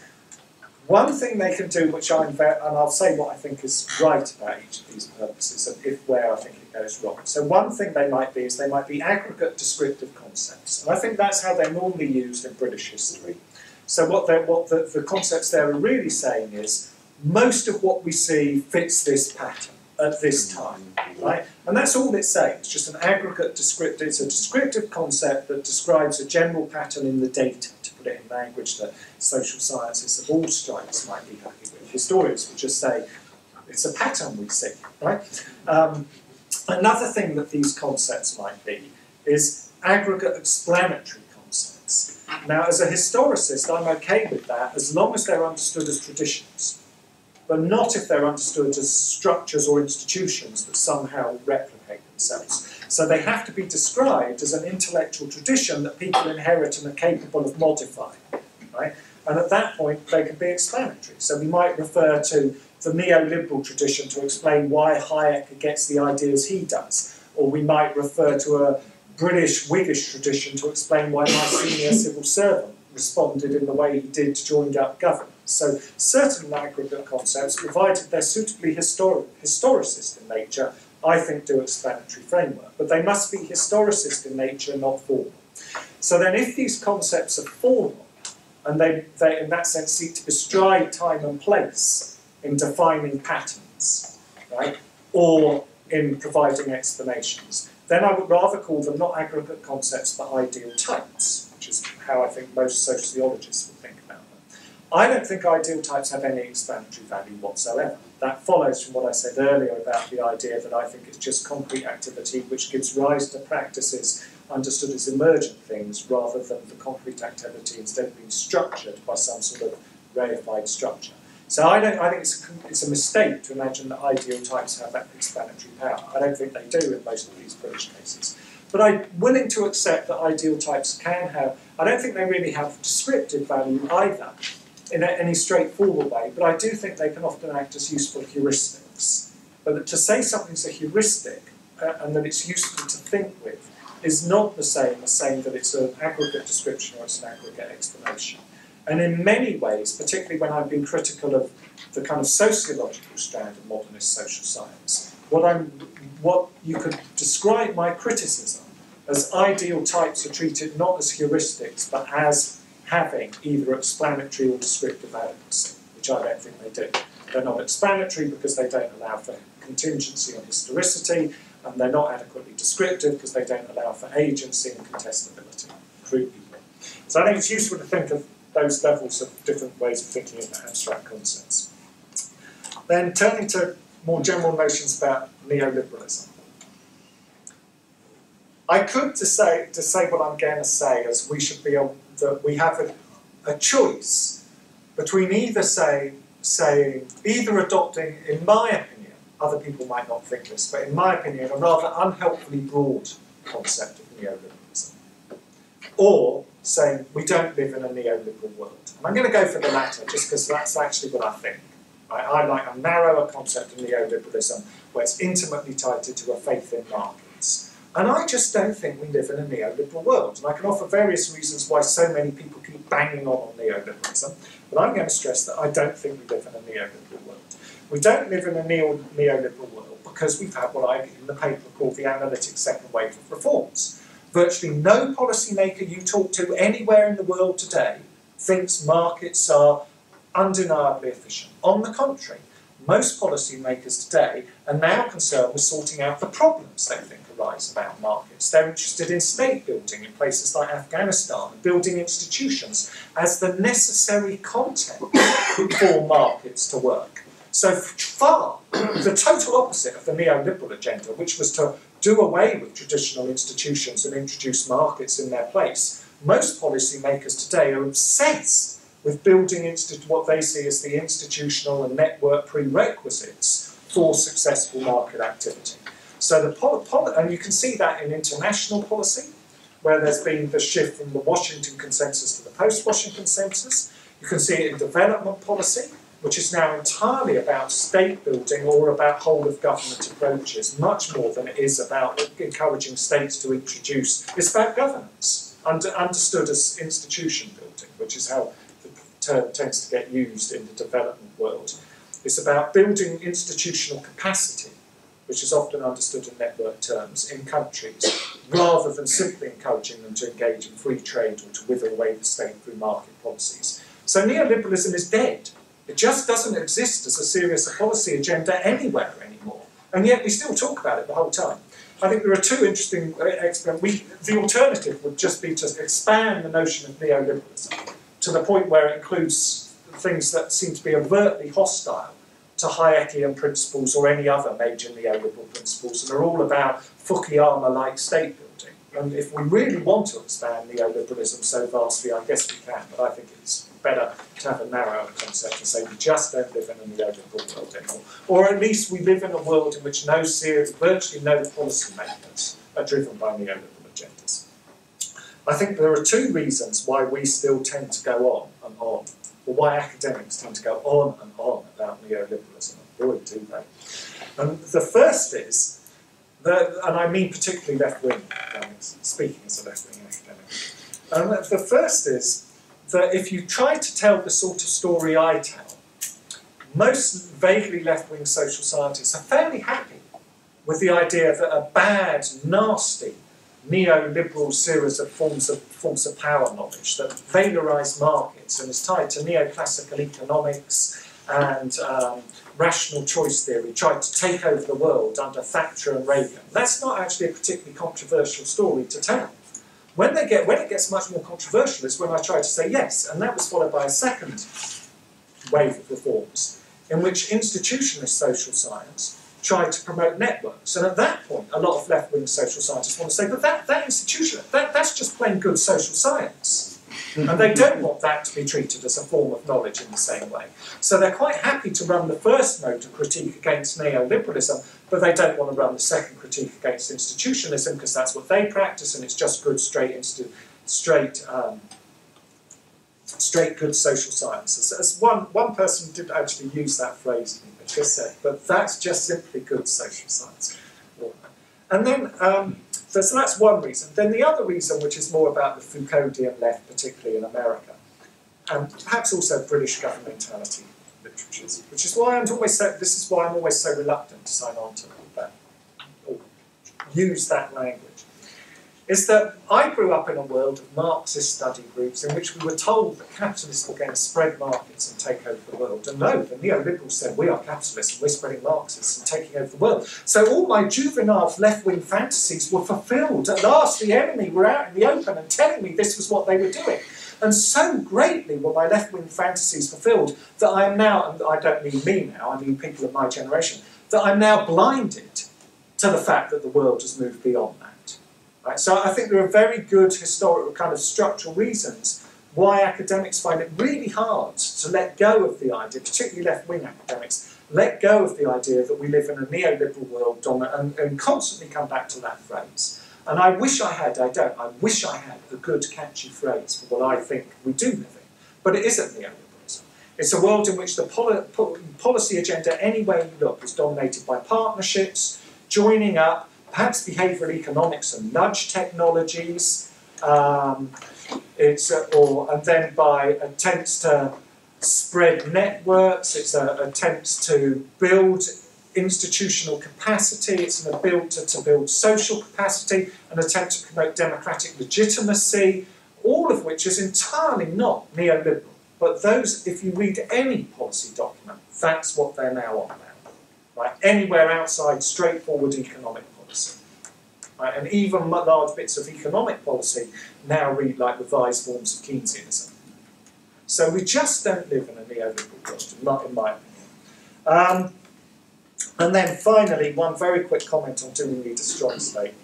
One thing they can do, which very, and I'll say what I think is right about each of these purposes, and if where I think it goes wrong. So one thing they might be is they might be aggregate descriptive concepts, and I think that's how they're normally used in British history. So what what the, the concepts there are really saying is most of what we see fits this pattern at this time, right? And that's all it's saying. It's just an aggregate descriptive. It's a descriptive concept that describes a general pattern in the data. To put it in language that social scientists of all stripes might be happy with. Historians would just say it's a pattern we see, right? Um, another thing that these concepts might be is aggregate explanatory concepts. Now, as a historicist, I'm okay with that as long as they're understood as traditions but not if they're understood as structures or institutions that somehow replicate themselves. So they have to be described as an intellectual tradition that people inherit and are capable of modifying. Right? And at that point, they can be explanatory. So we might refer to the neoliberal tradition to explain why Hayek gets the ideas he does. Or we might refer to a British Whiggish tradition to explain why my senior civil servant responded in the way he did to joined up government. So certain aggregate concepts, provided they're suitably histori- historicist in nature, I think do explanatory framework. But they must be historicist in nature, not formal. So then if these concepts are formal, and they, they in that sense seek to bestride time and place in defining patterns, right, or in providing explanations, then I would rather call them not aggregate concepts but ideal types, which is how I think most sociologists would. I don't think ideal types have any explanatory value whatsoever. That follows from what I said earlier about the idea that I think it's just concrete activity which gives rise to practices understood as emergent things rather than the concrete activity instead being structured by some sort of reified structure. So I don't. I think it's it's a mistake to imagine that ideal types have that explanatory power. I don't think they do in most of these British cases. But I'm willing to accept that ideal types can have. I don't think they really have descriptive value either, in any straightforward way. But I do think they can often act as useful heuristics. But to say something's a heuristic uh, and that it's useful to think with is not the same as saying that it's an aggregate description or it's an aggregate explanation. And in many ways, particularly when I've been critical of the kind of sociological strand of modernist social science, what I'm what you could describe my criticism as ideal types are treated not as heuristics but as having either explanatory or descriptive adequacy, which I don't think they do. They're not explanatory because they don't allow for contingency and historicity, and they're not adequately descriptive because they don't allow for agency and contestability. So I think it's useful to think of those levels of different ways of thinking about abstract concepts. Then turning to more general notions about neoliberalism. I could to say to say what I'm going to say is we should be that we have a, a choice between either say saying either adopting, in my opinion, other people might not think this, but in my opinion, a rather unhelpfully broad concept of neoliberalism, or saying we don't live in a neoliberal world. And I'm going to go for the latter just because that's actually what I think. I, I like a narrower concept of neoliberalism where it's intimately tied to a faith in markets. And I just don't think we live in a neoliberal world. And I can offer various reasons why so many people keep banging on on neoliberalism, but I'm going to stress that I don't think we live in a neoliberal world. We don't live in a neo- neoliberal world because we've had what I in the paper called the analytic second wave of reforms Virtually no policymaker you talk to anywhere in the world today thinks markets are undeniably efficient. On the contrary, most policymakers today are now concerned with sorting out the problems they think arise about markets. They're interested in state building in places like Afghanistan, building institutions as the necessary content for markets to work. So far, the total opposite of the neoliberal agenda, which was to do away with traditional institutions and introduce markets in their place. Most policymakers today are obsessed with building what they see as the institutional and network prerequisites for successful market activity. So the pol- pol- and you can see that in international policy, where there's been the shift from the Washington consensus to the post-Washington consensus. You can see it in development policy, which is now entirely about state building or about whole of government approaches, much more than it is about encouraging states to introduce. It's about governance, under, understood as institution building, which is how the term tends to get used in the development world. It's about building institutional capacity, which is often understood in network terms, in countries, rather than simply encouraging them to engage in free trade or to wither away the state through market policies. So neoliberalism is dead. It just doesn't exist as a serious policy agenda anywhere anymore. And yet we still talk about it the whole time. I think there are two interesting uh, experiments. The alternative would just be to expand the notion of neoliberalism to the point where it includes things that seem to be overtly hostile to Hayekian principles or any other major neoliberal principles and are all about Fukuyama-like state building. And if we really want to expand neoliberalism so vastly, I guess we can, but I think it's better to have a narrower concept and say we just don't live in a neoliberal world anymore. Or at least we live in a world in which no serious, virtually no policy makers are driven by neoliberal agendas. I think there are two reasons why we still tend to go on and on, why academics tend to go on and on about neoliberalism. Boy, do they. And the first is, that, and I mean particularly left wing academics, speaking as a left wing academic. And the first is that if you try to tell the sort of story I tell, most vaguely left wing social scientists are fairly happy with the idea that a bad, nasty, neoliberal series of forms of forms of power knowledge that valorise markets and is tied to neoclassical economics and um, rational choice theory tried to take over the world under Thatcher and Reagan. That's not actually a particularly controversial story to tell. When they get when it gets much more controversial is when I try to say yes, and that was followed by a second wave of reforms in which institutionalist social science tried to promote networks. And at that point, a lot of left-wing social scientists want to say, but that, that institution, that, that's just plain good social science. <laughs> and they don't want that to be treated as a form of knowledge in the same way. So they're quite happy to run the first note of critique against neoliberalism, but they don't want to run the second critique against institutionalism because that's what they practice and it's just good straight straight um, straight good social sciences. As one one person did actually use that phrase, just said, but that's just simply good social science. And then um, so, so that's one reason. Then the other reason, which is more about the Foucauldian left, particularly in America, and perhaps also British governmentality literatures, which is why I'm always so, this is why I'm always so reluctant to sign on to that or use that language. Is that I grew up in a world of Marxist study groups in which we were told that capitalists were going to spread markets and take over the world. And no, the neoliberals said we are capitalists and we're spreading Marxists and taking over the world. So all my juvenile left wing fantasies were fulfilled. At last, the enemy were out in the open and telling me this was what they were doing. And so greatly were my left wing fantasies fulfilled that I am now, and I don't mean me now, I mean people of my generation, that I'm now blinded to the fact that the world has moved beyond that. Right? So I think there are very good historical kind of structural reasons why academics find it really hard to let go of the idea, particularly left-wing academics, let go of the idea that we live in a neoliberal world and, and constantly come back to that phrase. And I wish I had, I don't, I wish I had a good catchy phrase for what I think we do live in. But it isn't neoliberalism. It's a world in which the poli policy agenda, any way you look, is dominated by partnerships, joining up, perhaps behavioral economics and nudge technologies, um, it's or and then by attempts to spread networks, it's uh, attempts to build institutional capacity, it's an attempt to, to build social capacity, an attempt to promote democratic legitimacy, all of which is entirely not neoliberal. But those, if you read any policy document, that's what they're now on now. Right? Anywhere outside straightforward economic Right? And even large bits of economic policy now read like revised forms of Keynesianism. So we just don't live in a neoliberal world, not in my opinion. Um, and then finally, one very quick comment on do we need a strong state.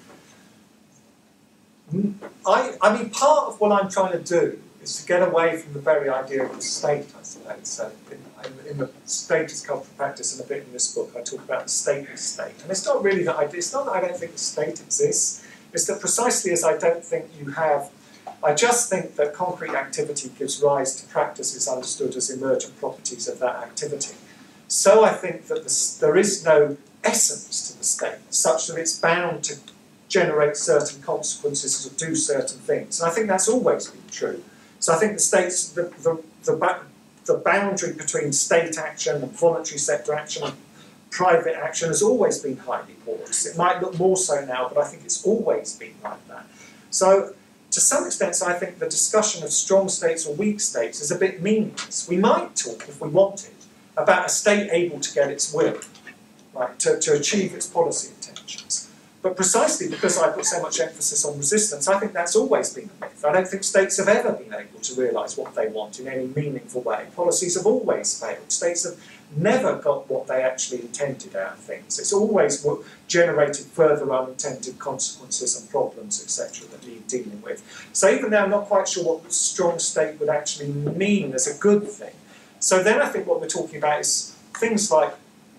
I, I mean, part of what I'm trying to do is to get away from the very idea of the state, I suppose. So in, in the state as cultural practice and a bit in this book, I talk about the stateless state. And it's not really that I, it's not that I don't think the state exists, it's that precisely as I don't think you have, I just think that concrete activity gives rise to practices understood as emergent properties of that activity. So I think that the, there is no essence to the state, such that it's bound to generate certain consequences or do certain things. And I think that's always been true. So I think the states, the, the, the, the boundary between state action and voluntary sector action and private action has always been highly porous. It might look more so now, but I think it's always been like that. So to some extent, I think the discussion of strong states or weak states is a bit meaningless. We might talk, if we wanted, about a state able to get its will, right, to, to achieve its policy intentions. But precisely because I put so much emphasis on resistance, I think that's always been a myth. I don't think states have ever been able to realise what they want in any meaningful way. Policies have always failed. States have never got what they actually intended out of things. It's always generated further unintended consequences and problems, etc., that need dealing with. So even now, I'm not quite sure what strong state would actually mean as a good thing. So then I think what we're talking about is things like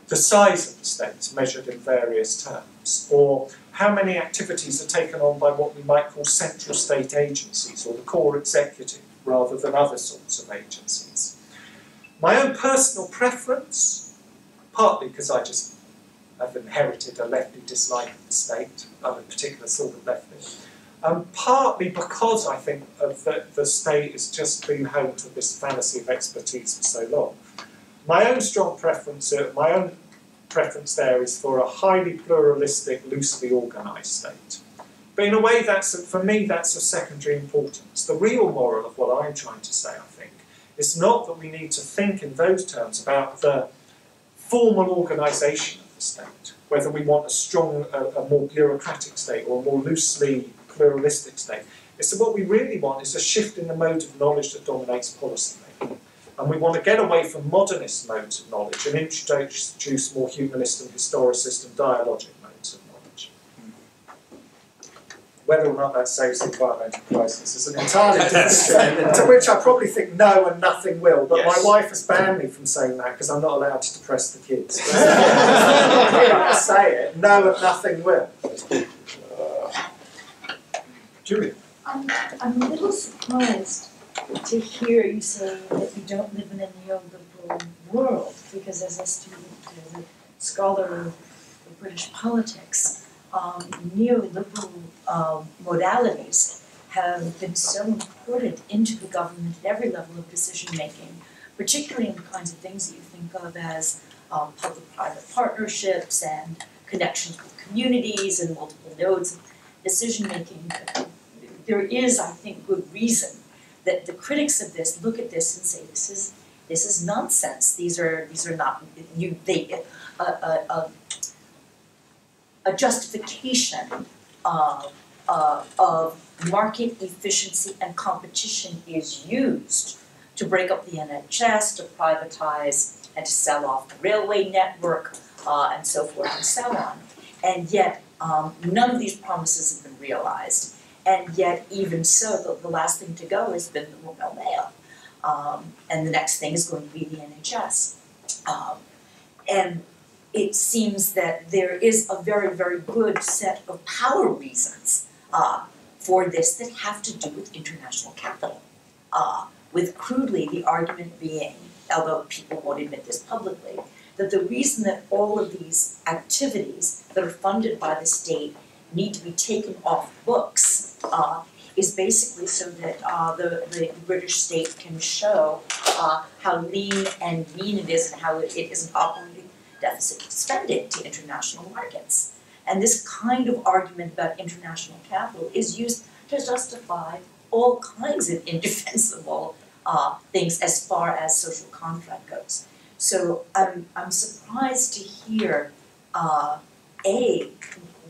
the size of the state measured in various terms, or how many activities are taken on by what we might call central state agencies or the core executive, rather than other sorts of agencies. My own personal preference, partly because I just have inherited a lefty dislike of the state, I'm a particular sort of lefty, um, partly because I think of the, the state has just been home to this fantasy of expertise for so long. My own strong preference, uh, my own preference there is for a highly pluralistic, loosely organised state. But in a way, that's for me, that's of secondary importance. The real moral of what I'm trying to say, I think, is not that we need to think in those terms about the formal organisation of the state, whether we want a strong, a, a more bureaucratic state or a more loosely pluralistic state. It's that what we really want is a shift in the mode of knowledge that dominates policy. And we want to get away from modernist modes of knowledge and introduce more humanist and historicist and dialogic modes of knowledge. Whether or not that saves the environmental crisis is an entirely <laughs> different story, to which I probably think no and nothing will. But Yes. my wife has banned me from saying that because I'm not allowed to depress the kids. I say it, no and nothing will. Uh, Julia. I'm, I'm a little surprised to hear you say that you don't live in a neoliberal world, because as a student, as a scholar of, British politics, um, neoliberal um, modalities have been so imported into the government at every level of decision making, particularly in the kinds of things that you think of as um, public-private partnerships and connections with communities and multiple nodes of decision making. There is, I think, good reason that the critics of this look at this and say this is this is nonsense. These are these are not you they a a, a, a justification of uh, of market efficiency and competition is used to break up the NHS, to privatize, and to sell off the railway network, uh, and so forth and so on. And yet, um, none of these promises have been realized. And yet, even so, the, the last thing to go has been the Royal Mail. Um, and the next thing is going to be the NHS. Um, and it seems that there is a very, very good set of power reasons uh, for this that have to do with international capital. Uh, with crudely the argument being, although people won't admit this publicly, that the reason that all of these activities that are funded by the state need to be taken off books uh, is basically so that uh, the, the British state can show uh, how lean and mean it is and how it, it is an operating deficit spending to international markets. And this kind of argument about international capital is used to justify all kinds of <laughs> indefensible uh, things as far as social contract goes. So I'm, I'm surprised to hear uh, A,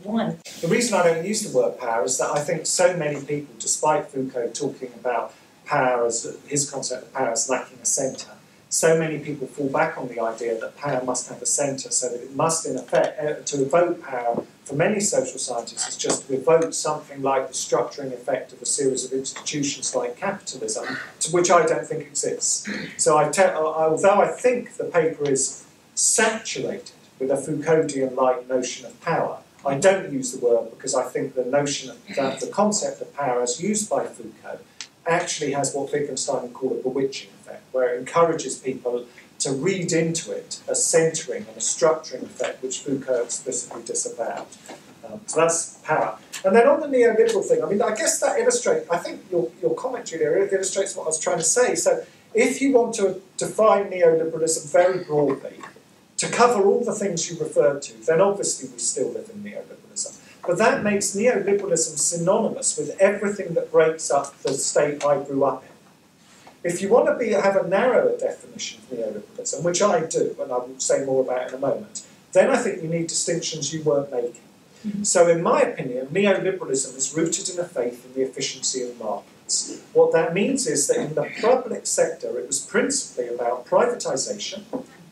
one, The reason I don't use the word power is that I think so many people, despite Foucault talking about power as his concept of power as lacking a centre, so many people fall back on the idea that power must have a centre, so that it must, in effect, uh, to evoke power for many social scientists is just to evoke something like the structuring effect of a series of institutions like capitalism, to which I don't think exists. So I te- although I think the paper is saturated with a Foucauldian-like notion of power, I don't use the word because I think the notion of that the concept of power as used by Foucault actually has what Wittgenstein would call a bewitching effect, where it encourages people to read into it a centering and a structuring effect which Foucault explicitly disavowed. Um, so that's power. And then on the neoliberal thing, I mean, I guess that illustrates, I think your, your comment, Julia, illustrates what I was trying to say. So if you want to define neoliberalism very broadly, to cover all the things you referred to, then obviously we still live in neoliberalism. But that makes neoliberalism synonymous with everything that breaks up the state I grew up in. If you want to be, have a narrower definition of neoliberalism, which I do, and I will say more about in a moment, then I think you need distinctions you weren't making. Mm-hmm. So, in my opinion, neoliberalism is rooted in a faith in the efficiency of markets. What that means is that in the public sector, it was principally about privatisation,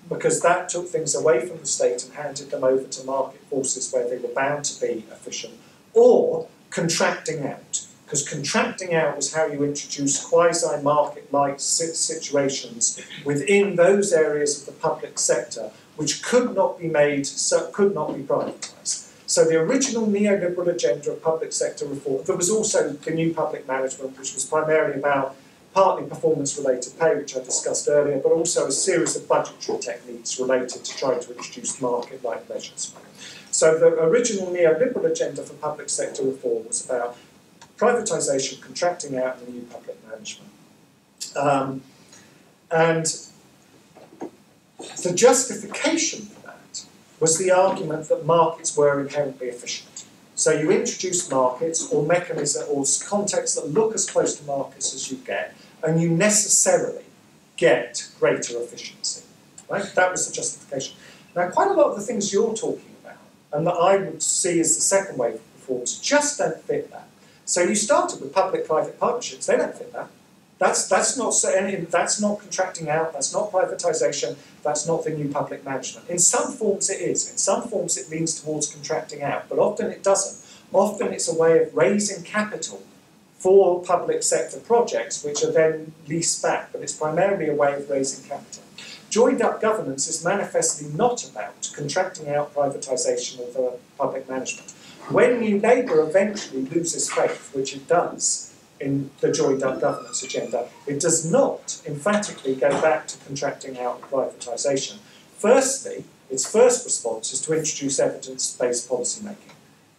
because that took things away from the state and handed them over to market forces where they were bound to be efficient, or contracting out. Because contracting out was how you introduce quasi market like situations within those areas of the public sector which could not be made, so could not be privatised. So the original neoliberal agenda of public sector reform, there was also the new public management, which was primarily about partly performance related pay, which I discussed earlier, but also a series of budgetary techniques related to trying to introduce market like measures. So the original neoliberal agenda for public sector reform was about privatisation, contracting out, and new public management. Um, and the justification for that was the argument that markets were inherently efficient. So you introduce markets or mechanisms or contexts that look as close to markets as you get, and you necessarily get greater efficiency. Right? That was the justification. Now, quite a lot of the things you're talking about, and that I would see as the second wave of reforms, just don't fit that. So you started with public-private partnerships; they don't fit that. That's that's not that's not contracting out. That's not privatisation. That's not the new public management. In some forms, it is. In some forms, it leans towards contracting out, but often it doesn't. Often, it's a way of raising capital for public sector projects, which are then leased back. But it's primarily a way of raising capital. Joined up governance is manifestly not about contracting out privatisation of the public management. When New Labour eventually loses faith, which it does, in the joined up governance agenda. It does not emphatically go back to contracting out privatisation. Firstly, its first response is to introduce evidence based policy making.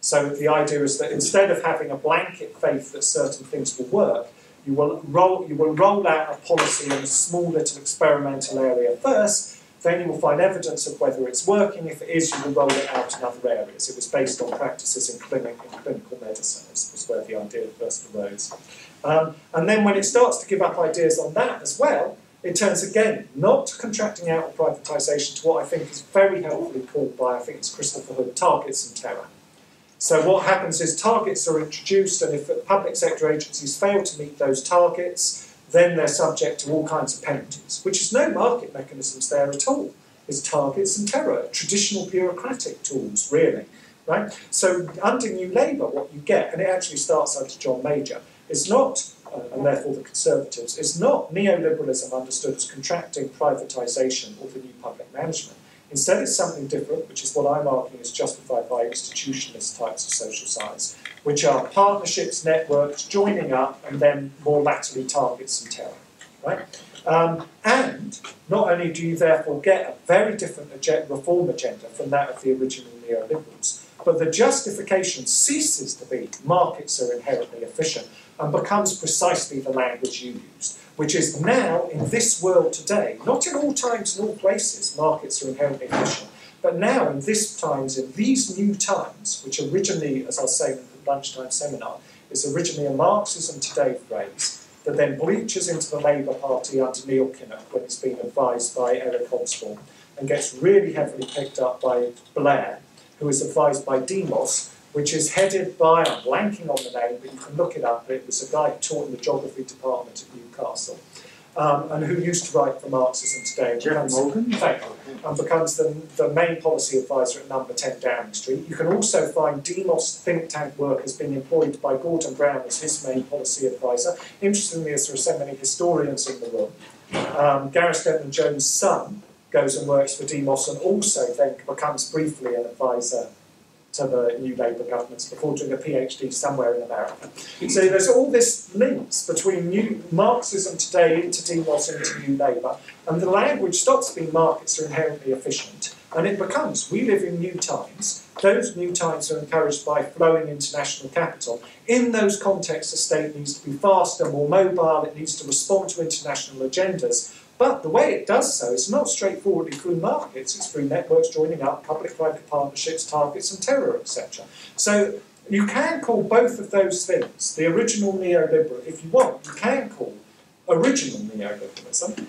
So the idea is that instead of having a blanket faith that certain things will work, you will roll, you will roll out a policy in a small little experimental area first, then you will find evidence of whether it's working. If it is, you will roll it out in other areas. It was based on practices in, clinic, in clinical medicine, was where the idea first arose. Um, and then when it starts to give up ideas on that as well, it turns again not contracting out of privatisation to what I think is very helpfully called by, I think it's Christopher Hood, targets and terror. So what happens is targets are introduced, and if public sector agencies fail to meet those targets, then they're subject to all kinds of penalties, which is no market mechanisms there at all. It's targets and terror, traditional bureaucratic tools, really. Right? So under New Labour, what you get, and it actually starts under John Major, is not, uh, and therefore the Conservatives, is not neoliberalism understood as contracting privatisation or the new public management. Instead, it's something different, which is what I'm arguing is justified by institutionalist types of social science, which are partnerships, networks, joining up, and then more latterly targets and terror. Right? Um, and not only do you therefore get a very different reform agenda from that of the original neoliberals, but the justification ceases to be markets are inherently efficient and becomes precisely the language you used which is now in this world today, not in all times and all places, markets are inherently efficient, but now in this times, in these new times, which originally, as I was saying in the lunchtime seminar, is originally a Marxism Today phrase that then bleaches into the Labour Party under Neil Kinnock when it's been advised by Eric Hobsbawm and gets really heavily picked up by Blair, who is advised by Demos, which is headed by, I'm blanking on the name, but you can look it up, it was a guy who taught in the geography department at Newcastle, um, and who used to write for Marxism Today. Geoff Mulgan? Thank you. And becomes the, the main policy advisor at number 10 Downing Street. You can also find Demos think tank work has been employed by Gordon Brown as his main policy advisor. Interestingly, as there are so many historians in the room, um, Gareth Stedman Jones' son goes and works for Demos and also then becomes briefly an advisor to the new Labour governments before doing a PhD somewhere in America. So there's all this links between new Marxism today into Demos into New Labour, and the language stops being markets are inherently efficient, and it becomes we live in new times. Those new times are encouraged by flowing international capital. In those contexts, the state needs to be faster, more mobile, it needs to respond to international agendas. But the way it does so is not straightforwardly through markets, it's through networks joining up, public-private partnerships, targets and terror, etc. So you can call both of those things, the original neoliberal, if you want, you can call original neoliberalism,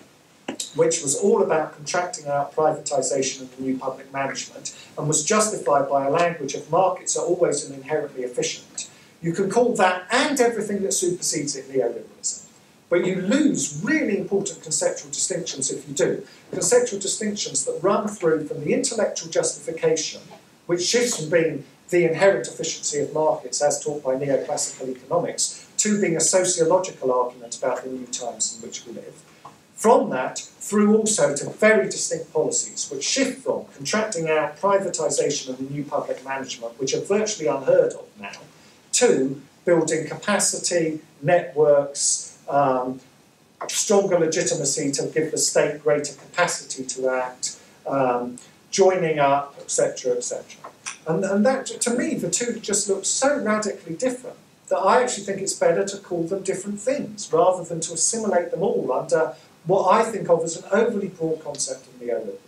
which was all about contracting out privatisation and the new public management, and was justified by a language of markets are always and inherently efficient. You can call that and everything that supersedes it neoliberalism. But you lose really important conceptual distinctions if you do. Conceptual distinctions that run through from the intellectual justification, which shifts from being the inherent efficiency of markets as taught by neoclassical economics, to being a sociological argument about the new times in which we live. From that, through also to very distinct policies, which shift from contracting out privatisation and the new public management, which are virtually unheard of now, to building capacity, networks, um, stronger legitimacy to give the state greater capacity to act, um, joining up, etc., etc. And, and that, to me, the two just look so radically different that I actually think it's better to call them different things rather than to assimilate them all under what I think of as an overly broad concept of neoliberalism.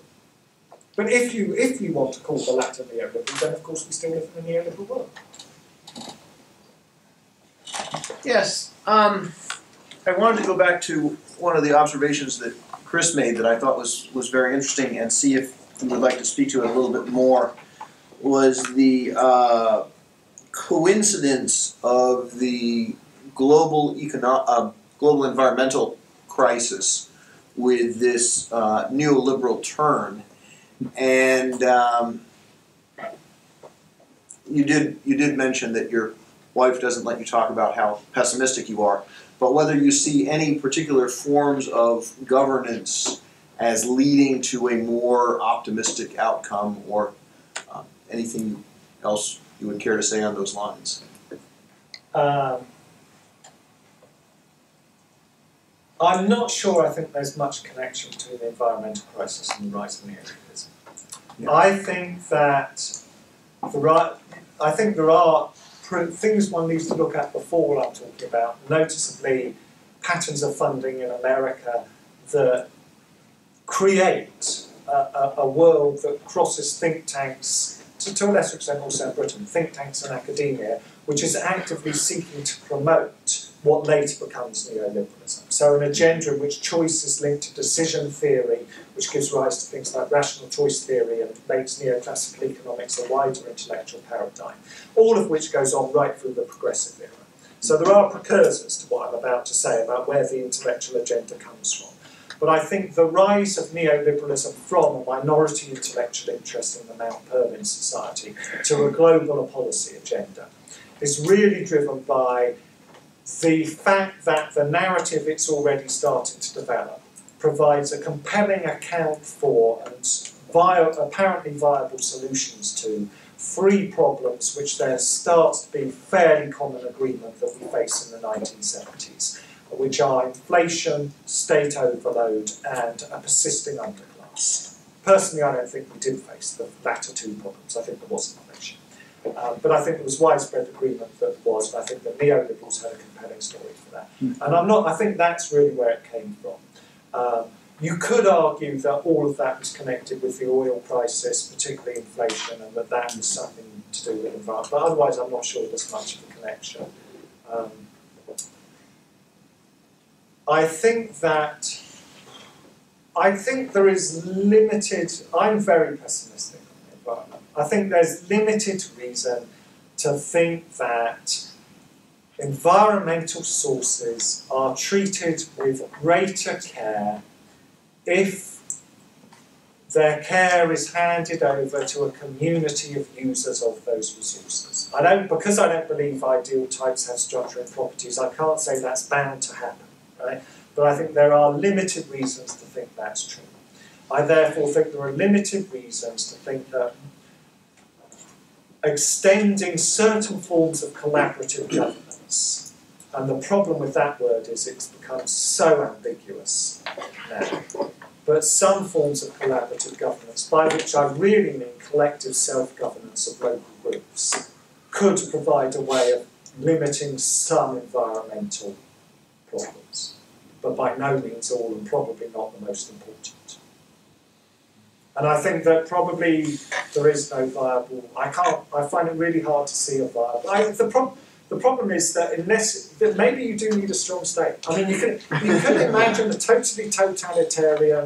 But if you if you want to call the latter neoliberal, then of course we still live in a neoliberal world. Yes. Um, I wanted to go back to one of the observations that Chris made that I thought was, was very interesting and see if you would like to speak to it a little bit more. Was the uh, coincidence of the global econo- uh, global environmental crisis with this uh, neoliberal turn, and um, you did you did mention that your wife doesn't let you talk about how pessimistic you are, but whether you see any particular forms of governance as leading to a more optimistic outcome or uh, anything else you would care to say on those lines? Um, I'm not sure I think there's much connection between the environmental crisis and the rise of neoliberalism. Yeah. I think that there are, I think there are things one needs to look at before what I'm talking about, noticeably patterns of funding in America that create a, a, a world that crosses think tanks, to, to a lesser extent also in Britain, think tanks and academia, which is actively seeking to promote what later becomes neoliberalism. So an agenda in which choice is linked to decision theory, which gives rise to things like rational choice theory and makes neoclassical economics a wider intellectual paradigm, all of which goes on right through the progressive era. So there are precursors to what I'm about to say about where the intellectual agenda comes from. But I think the rise of neoliberalism from a minority intellectual interest in the Mont Pelerin Society to a global policy agenda is really driven by the fact that the narrative it's already started to develop provides a compelling account for and vi- apparently viable solutions to three problems which there starts to be fairly common agreement that we face in the 1970s, which are inflation, state overload, and a persisting underclass. Personally, I don't think we did face the latter two problems. I think there was inflation. Um, but I think there was widespread agreement that was, and I think the neoliberals had a compelling story for that. And I'm not, I think that's really where it came from. Um, you could argue that all of that was connected with the oil crisis, particularly inflation, and that that was something to do with environment. But otherwise, I'm not sure there's much of a connection. Um, I think that I think there is limited. I'm very pessimistic on the environment. I think there's limited reason to think that environmental sources are treated with greater care if their care is handed over to a community of users of those resources. I don't, because I don't believe ideal types have structural properties, I can't say that's bound to happen, right? But I think there are limited reasons to think that's true. I therefore think there are limited reasons to think that extending certain forms of collaborative governance, and the problem with that word is it's become so ambiguous now, but some forms of collaborative governance, by which I really mean collective self-governance of local groups, could provide a way of limiting some environmental problems, but by no means all and probably not the most important. And I think that probably there is no viable. I can't. I find it really hard to see a viable. I, the problem. The problem is that unless that maybe you do need a strong state. I mean, you can you can imagine a totally totalitarian.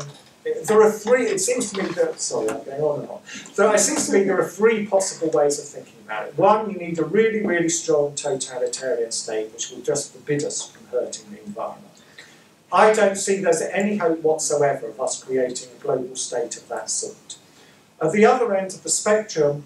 There are three. It seems to me that sorry, I'm going on and on. So it seems to me there are three possible ways of thinking about it. One, you need a really really strong totalitarian state which will just forbid us from hurting the environment. I don't see there's any hope whatsoever of us creating a global state of that sort. At the other end of the spectrum,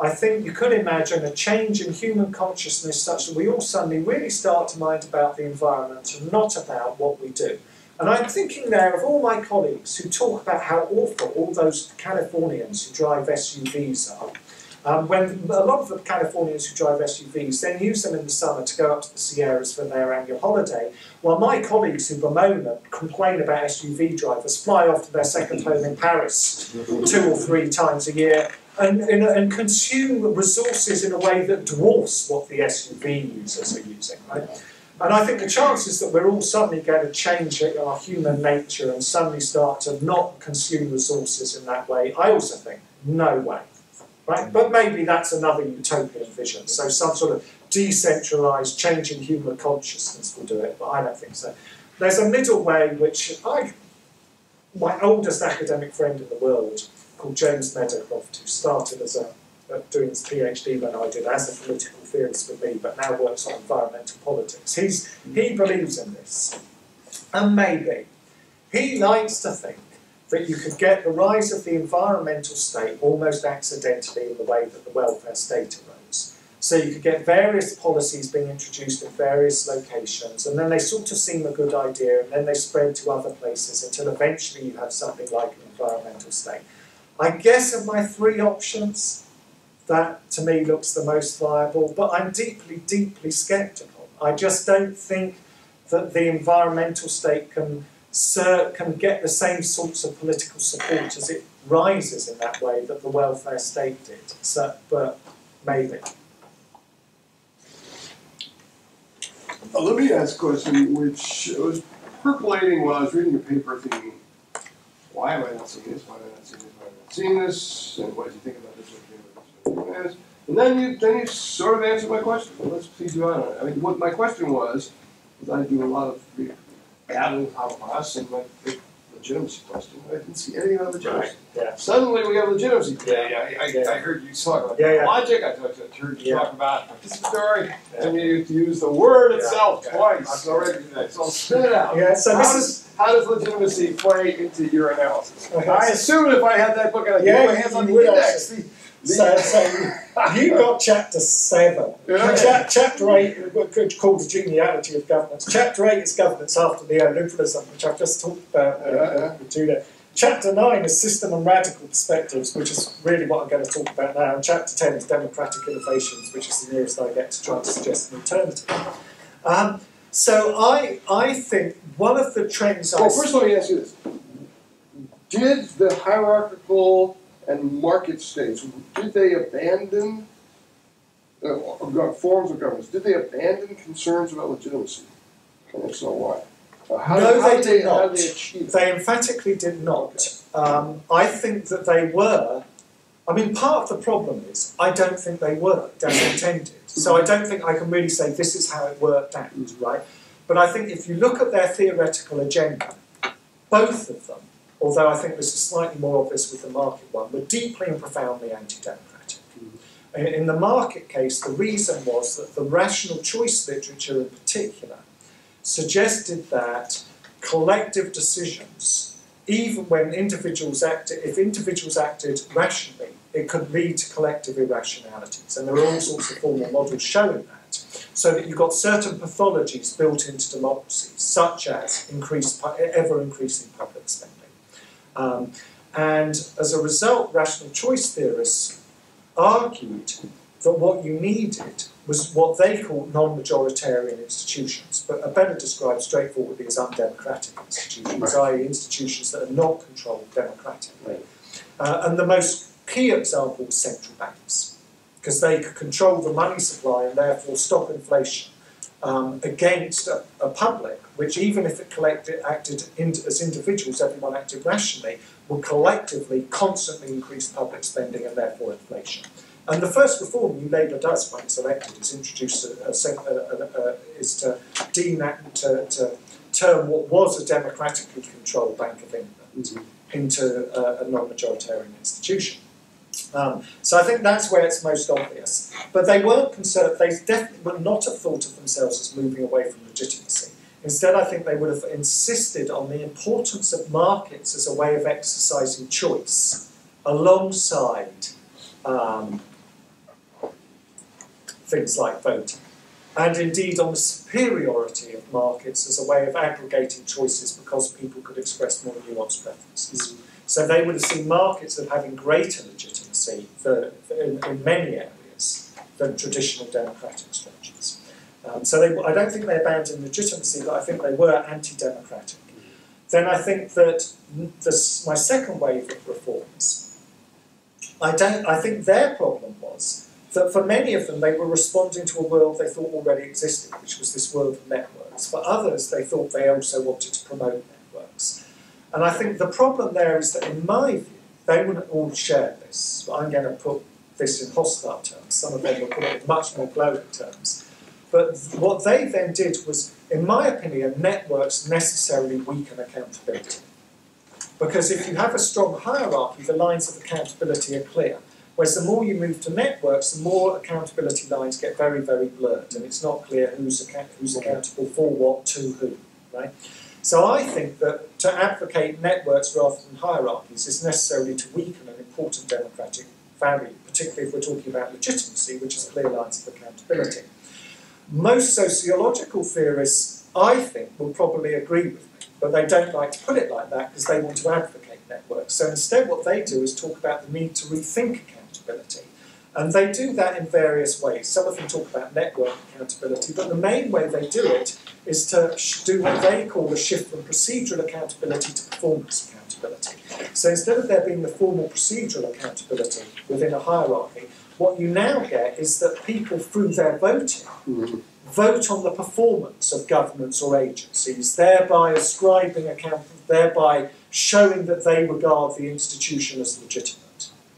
I think you could imagine a change in human consciousness such that we all suddenly really start to mind about the environment and not about what we do. And I'm thinking there of all my colleagues who talk about how awful all those Californians who drive SUVs are, Um, when a lot of the Californians who drive SUVs then use them in the summer to go up to the Sierras for their annual holiday, while my colleagues who bemoan and complain about SUV drivers fly off to their second home in Paris two or three times a year and, and, and consume resources in a way that dwarfs what the SUV users are using. Right? And I think the chances that we're all suddenly going to change our human nature and suddenly start to not consume resources in that way, I also think, no way. Right? But maybe that's another utopian vision. So some sort of decentralized change in human consciousness will do it, but I don't think so. There's a middle way which I, my oldest academic friend in the world, called James Meadowcroft, who started as a uh, doing his PhD when I did as a political theorist with me, but now works on environmental politics. He's, he believes in this. And maybe he likes to think that you could get the rise of the environmental state almost accidentally in the way that the welfare state arose. So you could get various policies being introduced in various locations, and then they sort of seem a good idea, and then they spread to other places until eventually you have something like an environmental state. I guess of my three options, that to me looks the most viable, but I'm deeply, deeply sceptical. I just don't think that the environmental state can can get the same sorts of political support as it rises in that way that the welfare state did. So, but maybe. Uh, let me ask a question which was percolating while I was reading your paper, thinking, why have I not seen this? Why have I not seen this? Why have I not seen this? And what do you think about this? And then you then you sort of answered my question. Let's please you on it. I mean, what my question was, was I do a lot of battling Hamas and my big legitimacy question. I didn't see anything about legitimacy. Right. Yeah. Suddenly we have legitimacy. Yeah, yeah. I, yeah. I heard you talk about Yeah, yeah. logic. I heard you talk about participatory, Yeah. and you use the word itself twice already today. So spit it out. Yeah, so how this does, is- how does legitimacy play into your analysis? Okay. I assume if I had that book and I Yeah, put my hands on the index, So, so you got chapter seven. Yeah. Cha- chapter eight, called the genealogy of governance. Chapter eight is governance after neoliberalism, which I've just talked about uh, uh, with Julia. Chapter nine is system and radical perspectives, which is really what I'm going to talk about now. And chapter ten is democratic innovations, which is the nearest I get to trying to suggest an alternative. Um, so I, I think one of the trends I well, see- first let me ask you this. Did the hierarchical and market states, did they abandon uh, forms of governance? Did they abandon concerns about legitimacy? And if so, why? Uh, how, No, how they did How not. they? They emphatically did not. Um, I think that they were. I mean, part of the problem is I don't think they worked as intended. So I don't think I can really say this is how it worked out, right? But I think if you look at their theoretical agenda, both of them, although I think this is slightly more obvious with the market one, were deeply and profoundly anti-democratic. In, in the market case, the reason was that the rational choice literature in particular suggested that collective decisions, even when individuals acted, if individuals acted rationally, it could lead to collective irrationalities. And there are all sorts of formal models showing that. So that you've got certain pathologies built into democracies, such as increased, ever increasing public. Um, and as a result, rational choice theorists argued that what you needed was what they called non-majoritarian institutions, but are better described straightforwardly as undemocratic institutions, i.e. institutions that are not controlled democratically. Uh, and the most key example was central banks, because they could control the money supply and therefore stop inflation um, against a, a public, which even if it collected, acted in, as individuals, everyone acted rationally, would collectively constantly increase public spending and therefore inflation. And the first reform New Labour does when it's elected is introduce a, a, is to denact to, to turn what was a democratically controlled Bank of England mm-hmm. into a, a non-majoritarian institution. Um, so I think that's where it's most obvious. But they weren't concerned, they definitely would not have thought of themselves as moving away from legitimacy. Instead, I think they would have insisted on the importance of markets as a way of exercising choice alongside um, things like voting. And indeed on the superiority of markets as a way of aggregating choices because people could express more nuanced preferences. So they would have seen markets as having greater legitimacy for, for in, in many areas than traditional democratic structures. Um, so they, I don't think they abandoned legitimacy, but I think they were anti-democratic. Then I think that this, my second wave of reforms, I don't. I think their problem was that for many of them they were responding to a world they thought already existed, which was this world of networks. For others, they thought they also wanted to promote networks. And I think the problem there is that, in my view, they wouldn't all share this. but I'm going to put this in hostile terms. Some of them will put it in much more global terms. But what they then did was, in my opinion, networks necessarily weaken accountability. Because if you have a strong hierarchy, the lines of accountability are clear. Whereas the more you move to networks, the more accountability lines get very, very blurred, and it's not clear who's, account- who's accountable for what to who, right? So I think that to advocate networks rather than hierarchies is necessarily to weaken an important democratic value, particularly if we're talking about legitimacy, which is clear lines of accountability. Most sociological theorists, I think, will probably agree with me, but they don't like to put it like that because they want to advocate networks. So instead, what they do is talk about the need to rethink accountability. And they do that in various ways. Some of them talk about network accountability, but the main way they do it is to do what they call the shift from procedural accountability to performance accountability. So instead of there being the formal procedural accountability within a hierarchy, what you now get is that people, through their voting, mm-hmm. vote on the performance of governments or agencies, thereby ascribing account, thereby showing that they regard the institution as legitimate.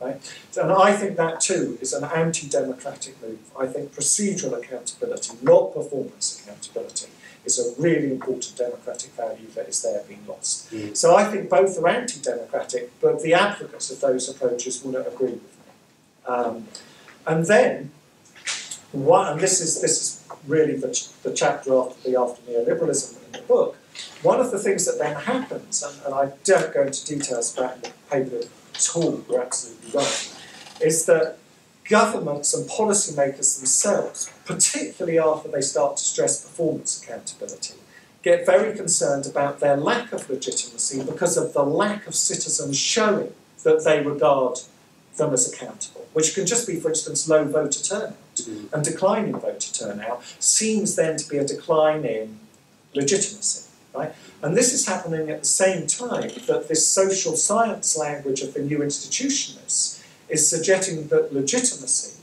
Right? And I think that too is an anti-democratic move. I think procedural accountability, not performance accountability, is a really important democratic value that is there being lost. Mm. So I think both are anti-democratic, but the advocates of those approaches wouldn't agree with me. Um, and then, one, and this is this is really the, ch- the chapter after the after neoliberalism in the book. One of the things that then happens, and, and I don't go into details about in the paper all, you're absolutely right, is that governments and policymakers themselves, particularly after they start to stress performance accountability, get very concerned about their lack of legitimacy because of the lack of citizens showing that they regard them as accountable, which can just be, for instance, low voter turnout. Mm. And declining voter turnout seems then to be a decline in legitimacy, right? And this is happening at the same time that this social science language of the new institutionalists is suggesting that legitimacy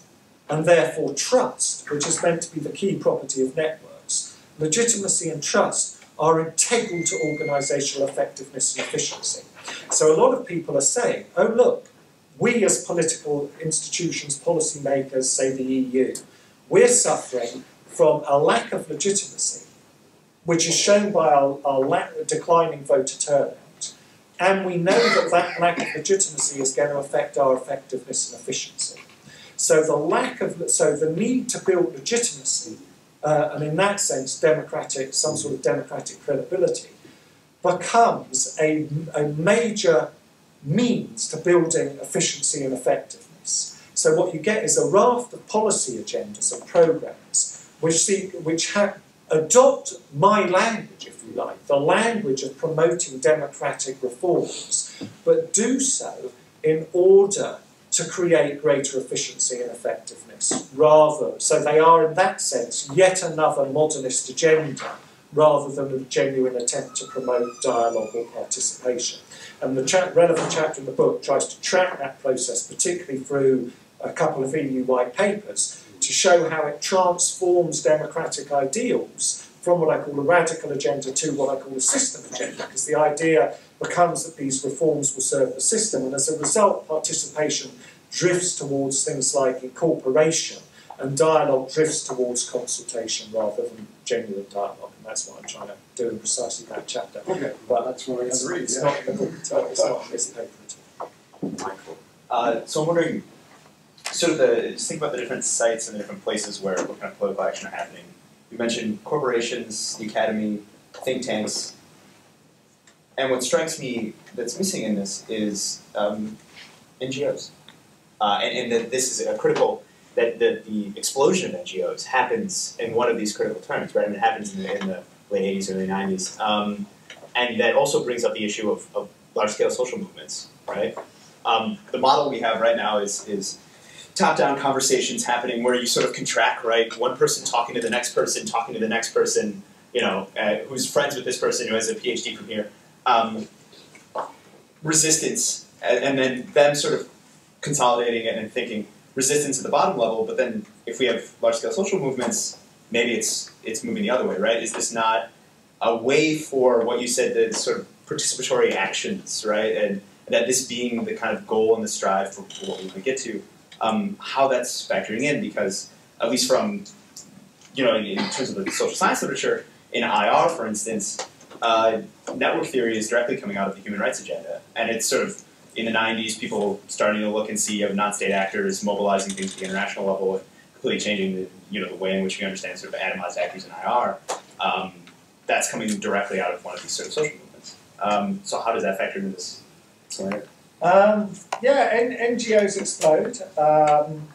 and therefore trust, which is meant to be the key property of networks, legitimacy and trust are integral to organisational effectiveness and efficiency. So a lot of people are saying, oh, look, we as political institutions, policymakers, say the EU, we're suffering from a lack of legitimacy, which is shown by our, our declining voter turnout. And we know that that lack of legitimacy is going to affect our effectiveness and efficiency. So the lack of, so the need to build legitimacy, uh, and in that sense, democratic, some sort of democratic credibility, becomes a, a major means to building efficiency and effectiveness. So what you get is a raft of policy agendas and programs which seek, which ha- adopt my language, if you like, the language of promoting democratic reforms, but do so in order to create greater efficiency and effectiveness, rather. So they are, in that sense, yet another modernist agenda rather than a genuine attempt to promote dialogue or participation. And the cha- relevant chapter in the book tries to track that process, particularly through a couple of EU white papers, to show how it transforms democratic ideals from what I call a radical agenda to what I call a system agenda, because the idea becomes that these reforms will serve the system, and as a result, participation drifts towards things like incorporation, and dialogue drifts towards consultation rather than genuine dialogue, and that's what I'm trying to do in precisely that chapter. Okay, But that's what I it's, yeah. not the book, it's not it's not in this paper at all. Michael. Uh, so I'm wondering, sort of the, just think about the different sites and the different places where what kind of political action are happening. You mentioned corporations, the academy, think tanks. And what strikes me that's missing in this is um, NGOs. Uh, and, and that this is a critical, that the, the explosion of NGOs happens in one of these critical terms, right? Mean, it happens in the, in the late 80s, early 90s. Um, and that also brings up the issue of, of large scale social movements, right? Um, the model we have right now is is top-down conversations happening where you sort of contract, right? One person talking to the next person, talking to the next person, you know, uh, who's friends with this person who has a PhD from here. Um, resistance, and, and then them sort of consolidating it and thinking resistance at the bottom level. But then, if we have large-scale social movements, maybe it's it's moving the other way, right? Is this not a way for what you said, the sort of participatory actions, right? And, and that this being the kind of goal and the strive for, for what we want to get to, um, how that's factoring in, because at least from, you know, in, in terms of the social science literature, in IR, for instance, uh, network theory is directly coming out of the human rights agenda, and it's sort of in the 90s, people starting to look and see of non-state actors mobilizing things at the international level, and completely changing the you know the way in which we understand sort of atomized actors in IR. Um, that's coming directly out of one of these sort of social movements. Um, so how does that factor into this scenario? Um, yeah, N- NGOs explode. Um,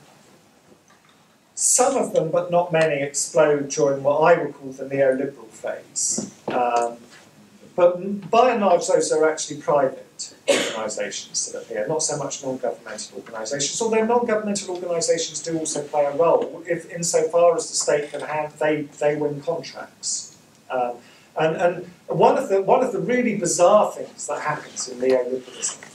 some of them, but not many, explode during what I would call the neoliberal phase. Um, but by and large, those are actually private organisations that appear, not so much non-governmental organisations. Although non-governmental organisations do also play a role, if insofar as the state can have, they they win contracts. Um, and, and one of the one of the really bizarre things that happens in neoliberalism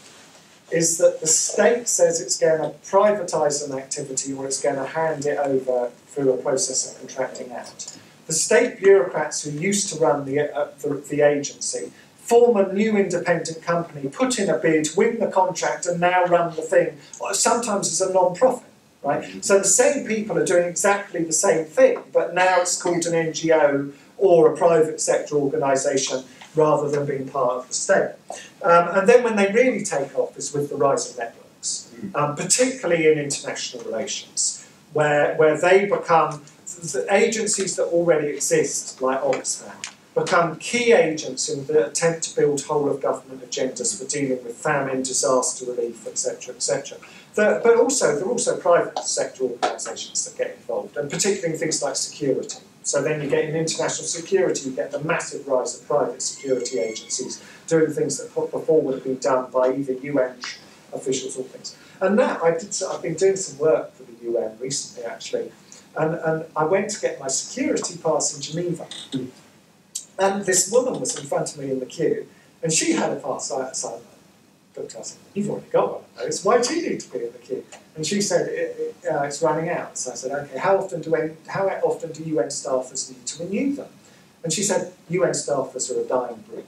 is that the state says it's going to privatise an activity or it's going to hand it over through a process of contracting out. The state bureaucrats who used to run the, uh, the, the agency form a new independent company, put in a bid, win the contract, and now run the thing, sometimes as a non-profit. Right? So the same people are doing exactly the same thing, but now it's called an NGO or a private sector organisation rather than being part of the state. Um, and then when they really take off is with the rise of networks, um, particularly in international relations, where, where they become the agencies that already exist, like Oxfam, become key agents in the attempt to build whole of government agendas for dealing with famine, disaster relief, etc., etc. But also, there are also private sector organisations that get involved, and particularly in things like security. So then you get in international security, you get the massive rise of private security agencies doing things that before would have been done by either UN officials or things. And now I did, I've been doing some work for the UN recently, actually, and, and I went to get my security pass in Geneva. And this woman was in front of me in the queue, and she had a pass. I, looked at said, You've already got one of those. Why do you need to be in the queue? And she said, it, it, It's running out. So I said, Okay, how often, do how often do UN staffers need to renew them? And she said, UN staffers are a dying breed.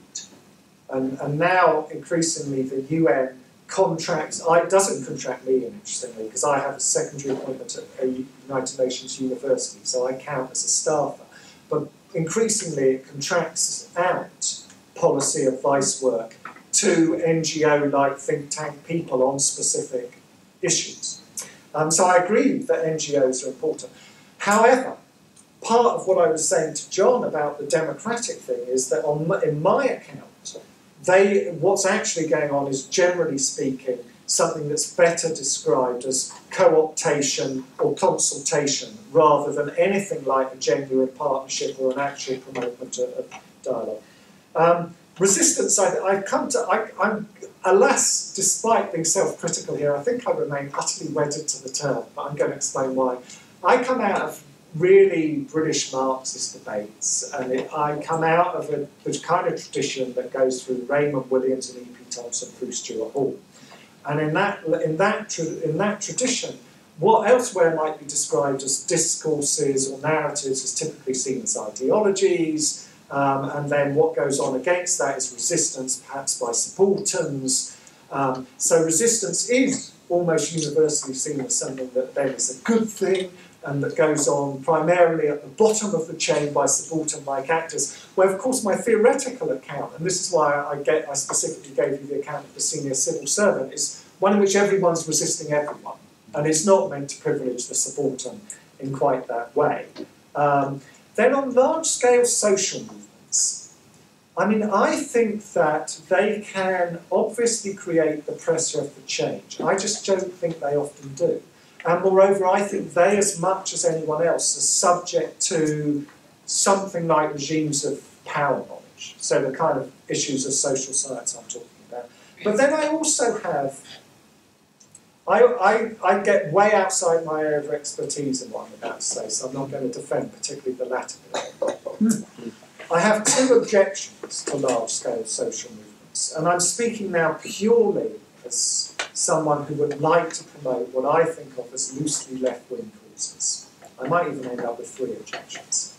And, and now, increasingly, the UN contracts, I, it doesn't contract me, interestingly, because I have a secondary appointment at a United Nations university, so I count as a staffer. But increasingly it contracts out policy advice work to NGO-like think tank people on specific issues. Um, so I agree that NGOs are important. However, part of what I was saying to John about the democratic thing is that on, in my account, they, what's actually going on is generally speaking something that's better described as co-optation or consultation rather than anything like a genuine partnership or an actual promotement of, dialogue. Um, resistance, I, have come to, I, I'm, alas, despite being self-critical here, I think I remain utterly wedded to the term, but I'm going to explain why. I come out of really British Marxist debates, and it, I come out of a, the kind of tradition that goes through Raymond Williams and E.P. Thompson through Stuart Hall. And in that, in that, in that tradition, what elsewhere might be described as discourses or narratives is typically seen as ideologies, um, and then what goes on against that is resistance, perhaps by subalterns. Um, so resistance is almost universally seen as something that then is a good thing, and that goes on primarily at the bottom of the chain by subaltern-like actors, where of course my theoretical account, and this is why I, get, I specifically gave you the account of the senior civil servant, is one in which everyone's resisting everyone, and it's not meant to privilege the subaltern in quite that way. Um, then on large-scale social I mean, I think that they can obviously create the pressure for change. I just don't think they often do. And moreover, I think they, as much as anyone else, are subject to something like regimes of power knowledge. So the kind of issues of social science I'm talking about. But then I also have I, I, I get way outside my area of expertise in what I'm about to say, so I'm not going to defend particularly the latter. <laughs> I have two objections to large-scale social movements, and I'm speaking now purely as someone who would like to promote what I think of as loosely left-wing causes. I might even end up with three objections.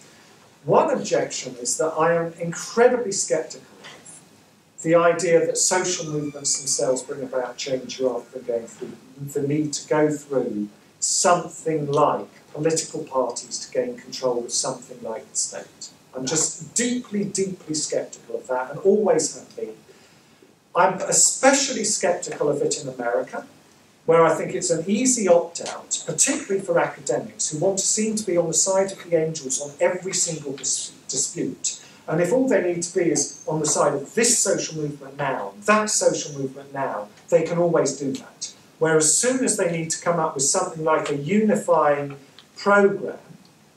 One objection is that I am incredibly sceptical of the idea that social movements themselves bring about change rather than going through the need to go through something like political parties to gain control of something like the state. I'm just deeply, deeply sceptical of that and always have been. I'm especially sceptical of it in America, where I think it's an easy opt out, particularly for academics who want to seem to be on the side of the angels on every single dis- dispute. And if all they need to be is on the side of this social movement now, that social movement now, they can always do that. Whereas as soon as they need to come up with something like a unifying program,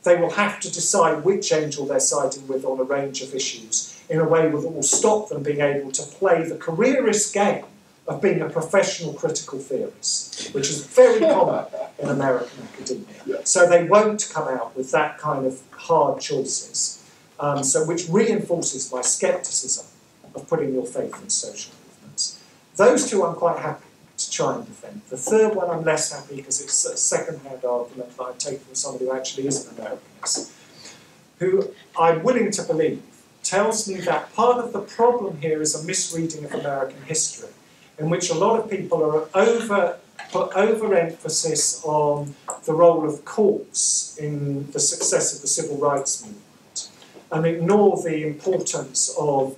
they will have to decide which angel they're siding with on a range of issues in a way that will stop them being able to play the careerist game of being a professional critical theorist, which is very <laughs> common in American academia. So they won't come out with that kind of hard choices. Um, so which reinforces my skepticism of putting your faith in social movements. Those two I'm quite happy try and defend. The third one I'm less happy because it's a second-hand argument that I take from somebody who actually is an Americanist, who I'm willing to believe tells me that part of the problem here is a misreading of American history, in which a lot of people are over put overemphasis on the role of courts in the success of the civil rights movement, and ignore the importance of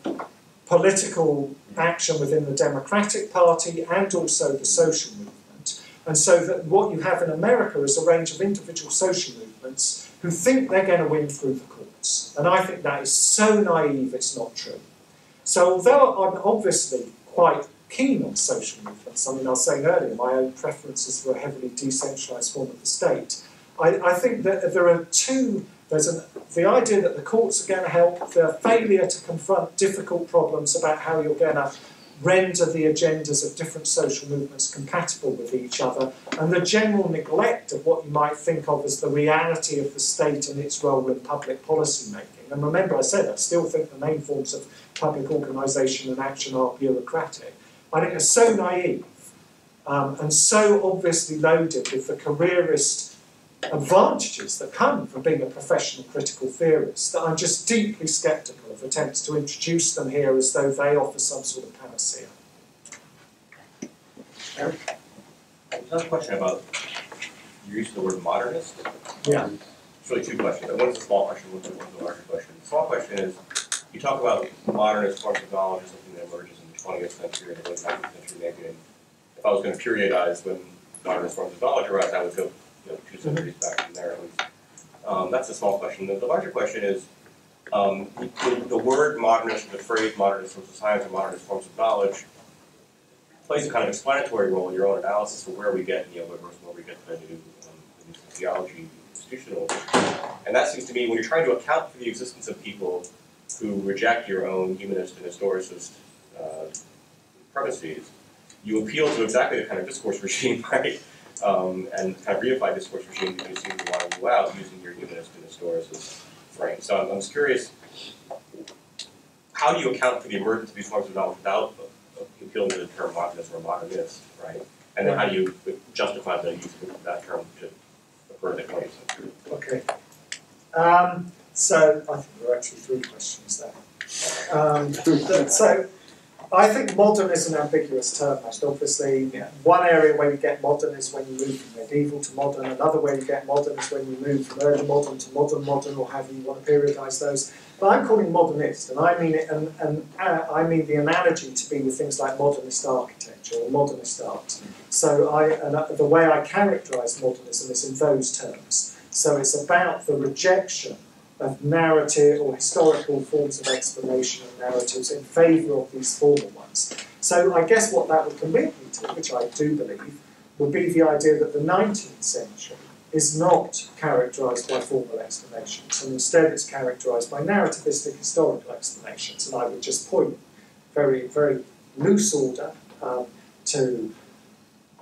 political action within the Democratic Party and also the social movement. And so that what you have in America is a range of individual social movements who think they're going to win through the courts. And I think that is so naive it's not true. So although I'm obviously quite keen on social movements, I mean I was saying earlier my own preference is for a heavily decentralised form of the state, I, I think that there are two there's an, the idea that the courts are going to help, the failure to confront difficult problems about how you're going to render the agendas of different social movements compatible with each other, and the general neglect of what you might think of as the reality of the state and its role in public policy making. And remember, I said I still think the main forms of public organisation and action are bureaucratic. I think it's so naive um, and so obviously loaded with the careerist advantages that come from being a professional critical theorist that I'm just deeply sceptical of attempts to introduce them here as though they offer some sort of panacea. Eric? Another question about your use of the word modernist. Yeah. It's really two questions. One is a small question, one is a larger question. The small question is, you talk about modernist forms of knowledge as something that emerges in the 20th century and the late 19th century maybe. if I was going to periodize when modernist forms of knowledge arise, I would go you know, two centuries back. Um, that's a small question. The, the larger question is, um, the, the, word modernist, the phrase modernist forms of science or modernist forms of knowledge plays a kind of explanatory role in your own analysis of where we get neoliberalism, where we get the new, um, the new sociology, institutional. And that seems to me, when you're trying to account for the existence of people who reject your own humanist and historicist uh, premises, you appeal to exactly the kind of discourse regime, <laughs> right? Um, and kind of reify discourse regime that you seem to want to rule out using your humanist and historicist frame. So I'm, I'm just curious, how do you account for the emergence of these forms of knowledge without appealing to the term modernist or modernist, right? And then how do you justify the use of that term to occur in the Okay. Um, so I think there are actually three questions there. Um, <laughs> so I think modern is an ambiguous term, most obviously. Yeah. One area where you get modern is when you move from medieval to modern. Another way you get modern is when you move from early modern to modern modern, or however you want to periodise those. But I'm calling modernist, and I mean it, and, and uh, I mean the analogy to be with things like modernist architecture or modernist art. So I, and uh, the way I characterise modernism is in those terms. So it's about the rejection of narrative or historical forms of explanation and narratives in favour of these formal ones. So I guess what that would commit me to, which I do believe, would be the idea that the 19th century is not characterised by formal explanations, and instead it's characterised by narrativistic historical explanations. And I would just point very, very loose order um, to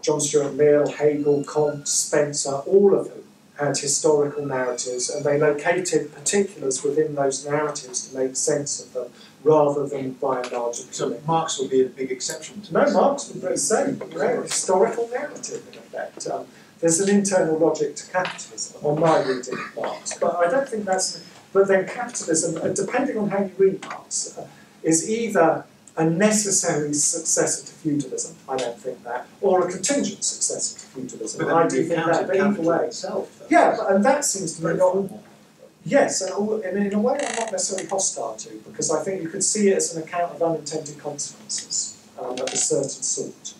John Stuart Mill, Hegel, Kant, Spencer, all of whom had historical narratives, and they located particulars within those narratives to make sense of them, rather than by and large. So Marx would be a big exception to No, this. Marx would be saying you know, historical narrative in effect. Um, there's an internal logic to capitalism, on my reading of Marx, but I don't think that's. But then capitalism, uh, depending on how you read Marx, uh, is either a necessary successor to feudalism. I don't think that, or a contingent successor to feudalism. But I do think that, but either way. itself. Yeah, but, and that seems to Very not. Yes, and al- and in a way I'm not necessarily hostile to, because I think you could see it as an account of unintended consequences um, of a certain sort.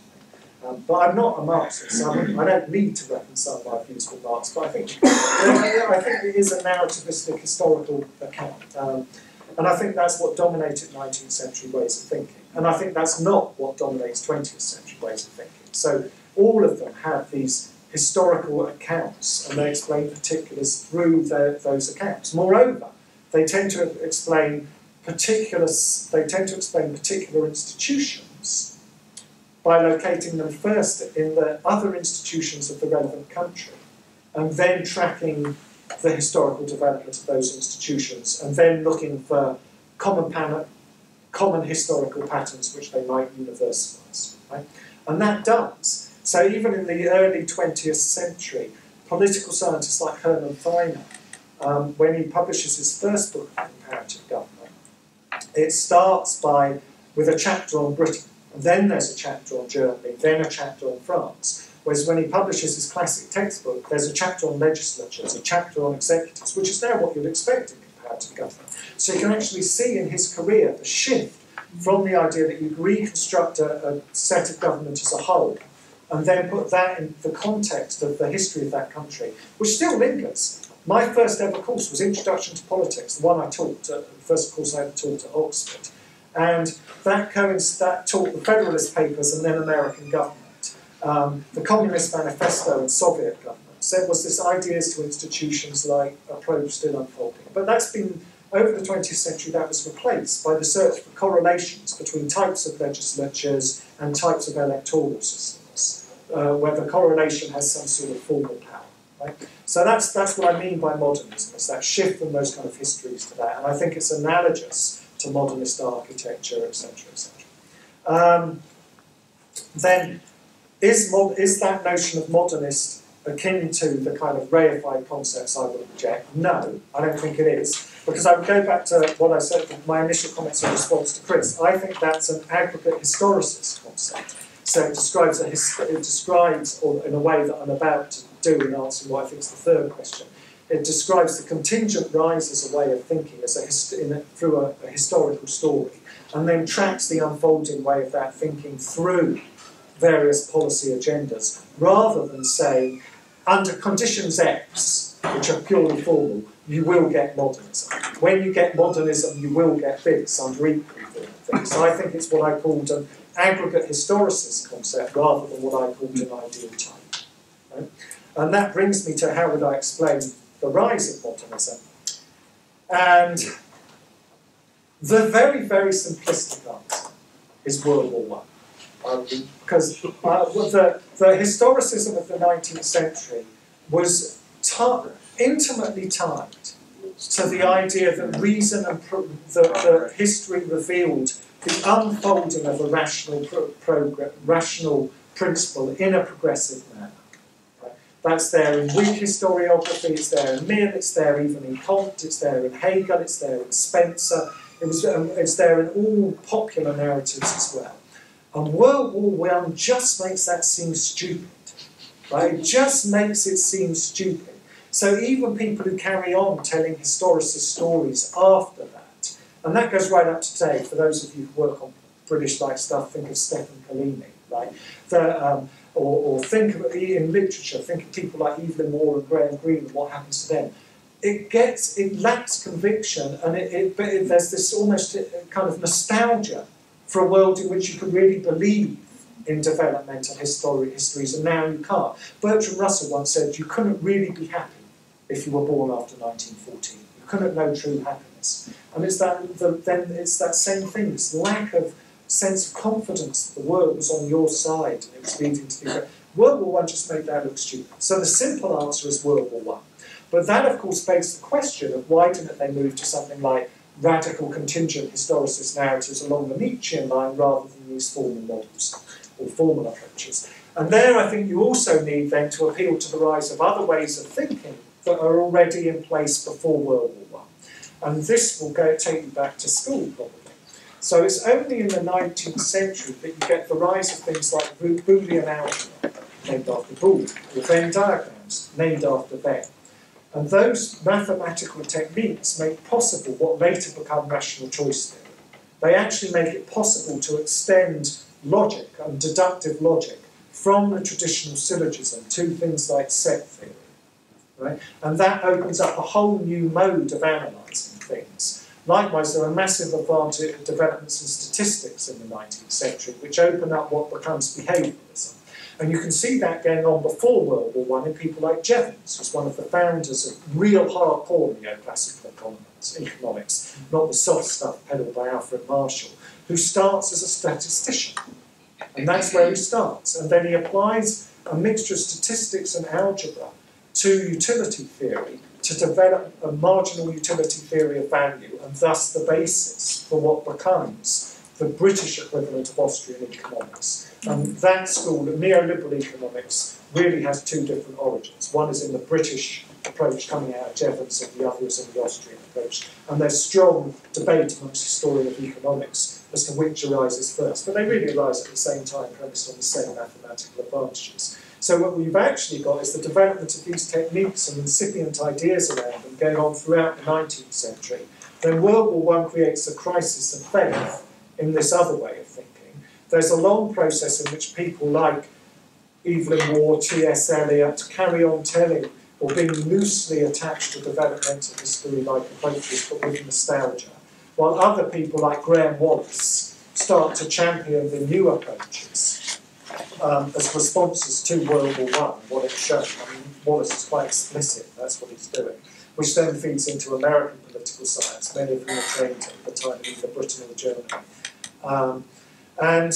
Um, but I'm not a Marxist, so I, mean, I don't need to reconcile my views with Marx, but I think, I think it is a narrativistic historical account. Um, and I think that's what dominated 19th century ways of thinking. And I think that's not what dominates 20th century ways of thinking. So all of them have these historical accounts and they explain particulars through their, those accounts. Moreover, they tend to explain particular, they tend to explain particular institutions by locating them first in the other institutions of the relevant country and then tracking the historical development of those institutions and then looking for common, pan- common historical patterns which they might universalise. Right? And that does. So even in the early 20th century, political scientists like Herman Finer, um, when he publishes his first book on comparative government, it starts by with a chapter on Britain, and then there's a chapter on Germany, then a chapter on France. Whereas when he publishes his classic textbook, there's a chapter on legislatures, a chapter on executives, which is now what you'd expect in comparative government. So you can actually see in his career the shift from the idea that you reconstruct a, a set of government as a whole and then put that in the context of the history of that country, which still lingers. My first ever course was Introduction to Politics, the one I taught, uh, the first course I ever taught at Oxford. And that, that taught the Federalist Papers and then American government, um, the Communist Manifesto and Soviet governments. There was this ideas to institutions like approach still unfolding. But that's been, over the 20th century, that was replaced by the search for correlations between types of legislatures and types of electoral systems, uh, where the correlation has some sort of formal power. Right? So that's, that's what I mean by modernism, it's that shift from those kind of histories to that. And I think it's analogous to modernist architecture, etc., etc. Um, then, is, is that notion of modernist akin to the kind of reified concepts I would reject? No, I don't think it is. Because I would go back to what I said, my initial comments in response to Chris. I think that's an aggregate historicist concept. So it describes, a his- it describes, or in a way that I'm about to do in answering what I think is the third question, it describes the contingent rise as a way of thinking, as a, a through a, a historical story, and then tracks the unfolding way of that thinking through various policy agendas, rather than saying, under conditions X, which are purely formal, you will get modernism. When you get modernism, you will get this under formal things. So I think it's what I called an aggregate historicist concept rather than what I called an ideal type. Right? And that brings me to how would I explain the rise of modernism. And the very, very simplistic answer is World War One. Because uh, the, the historicism of the 19th century was ti intimately tied to the idea that reason and that history revealed the unfolding of a rational rational principle in a progressive manner. Right? That's there in Whig historiography, it's there in Mill, it's there even in Comte, it's there in Hegel, it's there in Spencer, it was, um, it's there in all popular narratives as well. And World War One just makes that seem stupid. Right? It just makes it seem stupid. So even people who carry on telling historicist stories after that, and that goes right up to today, for those of you who work on British-like stuff, think of Stefan Collini, right? The, um, or, or think of in literature, think of people like Evelyn Waugh and Graham Greene and what happens to them. It gets, it lacks conviction, and it, it, it, there's this almost uh, kind of nostalgia for a world in which you could really believe in developmental history, histories, and now you can't. Bertrand Russell once said you couldn't really be happy if you were born after 1914. You couldn't know true happiness. And it's that, the, then it's that same thing, this lack of sense of confidence that the world was on your side and it was leading to the. World War One just made that look stupid. So the simple answer is World War One. But that, of course, begs the question of why didn't they move to something like radical contingent historicist narratives along the Nietzschean line rather than these formal models or formal approaches. And there I think you also need then to appeal to the rise of other ways of thinking that are already in place before World War One. And this will go take you back to school probably. So it's only in the 19th century that you get the rise of things like Boolean algebra, named after Boole, or Venn diagrams, named after Venn. And those mathematical techniques make possible what later become rational choice theory. They actually make it possible to extend logic and deductive logic from the traditional syllogism to things like set theory. Right? And that opens up a whole new mode of analysing things. Likewise, there are massive advantage developments in statistics in the 19th century, which open up what becomes behaviourism. And you can see that going on before World War One in people like Jevons, who's one of the founders of real hardcore neoclassical economics, economics, not the soft stuff peddled by Alfred Marshall, who starts as a statistician. And that's where he starts. And then he applies a mixture of statistics and algebra to utility theory to develop a marginal utility theory of value and thus the basis for what becomes the British equivalent of Austrian economics. And mm-hmm. that school, of neoliberal economics, really has two different origins. One is in the British approach coming out of Jevons and the other is in the Austrian approach. And there's strong debate amongst historians of economics as to which arises first. But they really arise at the same time, premised on the same mathematical advantages. So what we've actually got is the development of these techniques and incipient ideas around them going on throughout the 19th century. Then World War I creates a crisis of faith in this other way of thinking. There's a long process in which people like Evelyn Waugh, T.S. Eliot carry on telling or being loosely attached to developmental history-like approaches but with nostalgia, while other people like Graham Wallas start to champion the new approaches um, as responses to World War One, what it showed. I mean, Wallas is quite explicit, that's what he's doing, which then feeds into American political science, many of whom are trained at the time in either Britain or Germany. Um, and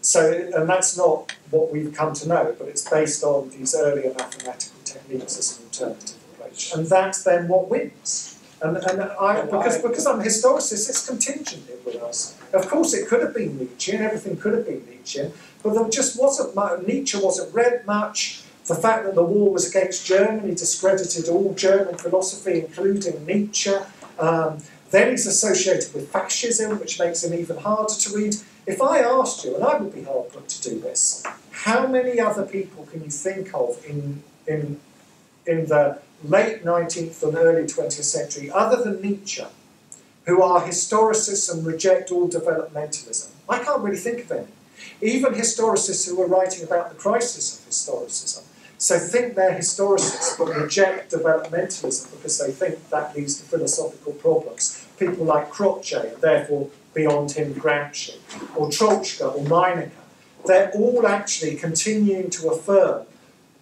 so, and that's not what we've come to know, but it's based on these earlier mathematical techniques as an alternative approach. And that's then what wins. And, and I, because, because I'm a historicist, it's contingent with us. Of course, it could have been Nietzsche, and everything could have been Nietzsche, but there just wasn't much, Nietzsche wasn't read much. The fact that the war was against Germany discredited all German philosophy, including Nietzsche. Um, then he's associated with fascism, which makes him even harder to read. If I asked you, and I would be hard put to do this, how many other people can you think of in, in, in the late 19th and early 20th century, other than Nietzsche, who are historicists and reject all developmentalism? I can't really think of any even historicists who are writing about the crisis of historicism. So think they're historicists but reject developmentalism because they think that leads to philosophical problems. People like Croce, and therefore beyond him Gramsci, or Troeltsch or Meinecke, they're all actually continuing to affirm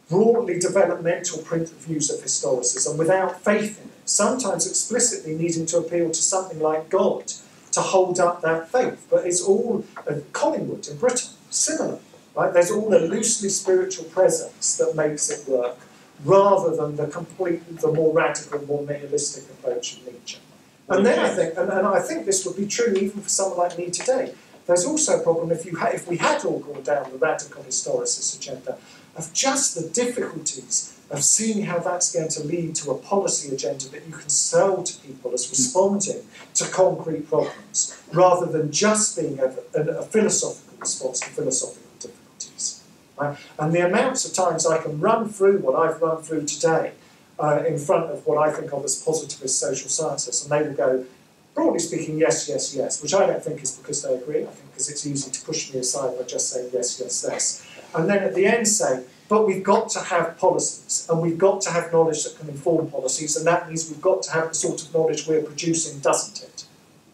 broadly developmental print views of historicism without faith in it, sometimes explicitly needing to appeal to something like God to hold up that faith. But it's all uh, Collingwood in Britain, similar. Right? There's all a loosely spiritual presence that makes it work, rather than the complete, the more radical, more nihilistic approach of Nietzsche. And then I think, and, and I think this would be true even for someone like me today. There's also a problem if you if we had all gone down the radical historicist agenda of just the difficulties of seeing how that's going to lead to a policy agenda that you can sell to people as responding to concrete problems, rather than just being a, a, a philosophical response to philosophical difficulties. Right? And the amounts of times I can run through what I've run through today uh, in front of what I think of as positivist social scientists, and they will go, broadly speaking, yes, yes, yes, which I don't think is because they agree, I think because it's easy to push me aside by just saying yes, yes, yes. And then at the end say, but we've got to have policies, and we've got to have knowledge that can inform policies, and that means we've got to have the sort of knowledge we're producing, doesn't it?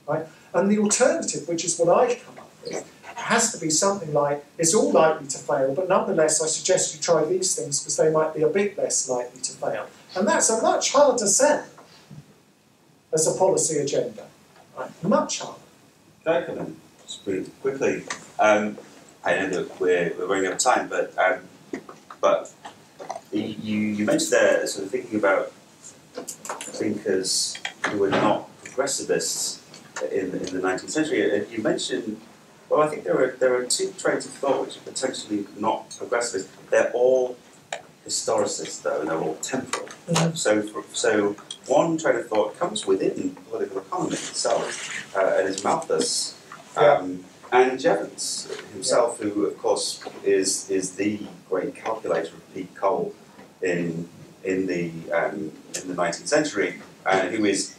Right? And the alternative, which is what I've come up with, has to be something like it's all likely to fail, but nonetheless, I suggest you try these things because they might be a bit less likely to fail. And that's a much harder sell as a policy agenda. Right? Much harder. Can I come in quickly? Um, I know that we're, we're running out of time, but um, but you, you mentioned there sort of thinking about thinkers who were not progressivists in, in the 19th century. And you mentioned, well, I think there are, there are two trains of thought which are potentially not progressivist. They're all historicists, though, and they're all temporal. Mhm. So, for, so one train of thought comes within political economy itself, uh, and is Malthus. Um, And Jevons himself, who of course is is the great calculator of peak coal in in the um, in the 19th century, and who is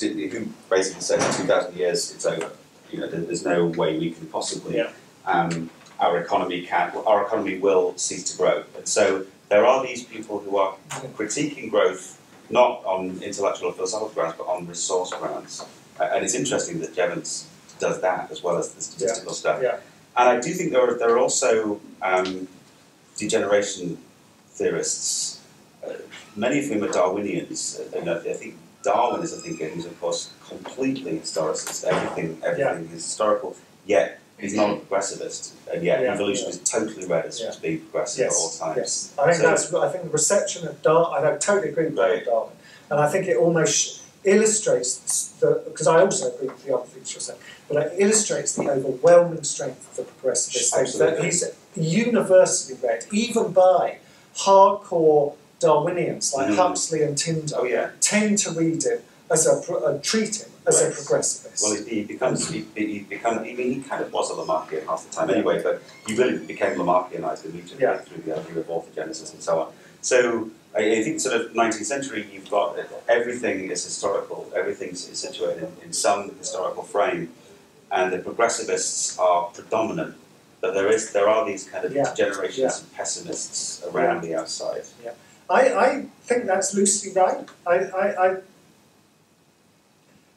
who basically says in 2,000 years it's over. You know, there's no way we can possibly. Um, our economy can our economy will cease to grow, and so there are these people who are critiquing growth not on intellectual or philosophical grounds, but on resource grounds. Uh, and it's interesting that Jevons does that as well as the statistical stuff. Yeah. And I do think there are, there are also um, degeneration theorists, uh, many of whom are Darwinians. Uh, and I I think Darwin is a thinker who's, of course, completely historicist. Everything, everything is historical, yet he's not a <clears throat> progressivist, and yet Yeah. evolution is totally read as, as being progressive at all Yes, times. yes. I think So- that's. I think the reception of Darwin. I totally agree with Darwin, and I think it almost illustrates the because I also agree with the other things you're saying, but it illustrates the overwhelming strength of the progressivist thing that he's universally read, even by hardcore Darwinians like Mhm. Huxley and Tyndall. Oh, yeah. tend to read him as a uh, treat him as a Right. progressivist. Well, he, he becomes, he, he become, I mean, he kind of was a Lamarckian half the time anyway, but he really became Lamarckianized immediately Yeah. through the idea of orthogenesis and so on. So I, I think sort of 19th century, you've got everything is historical, everything is situated in, in some historical frame, and the progressivists are predominant. But there is, there are these kind of Yeah. generations Yeah. of pessimists around the outside. I, I think that's loosely right. I, I, I,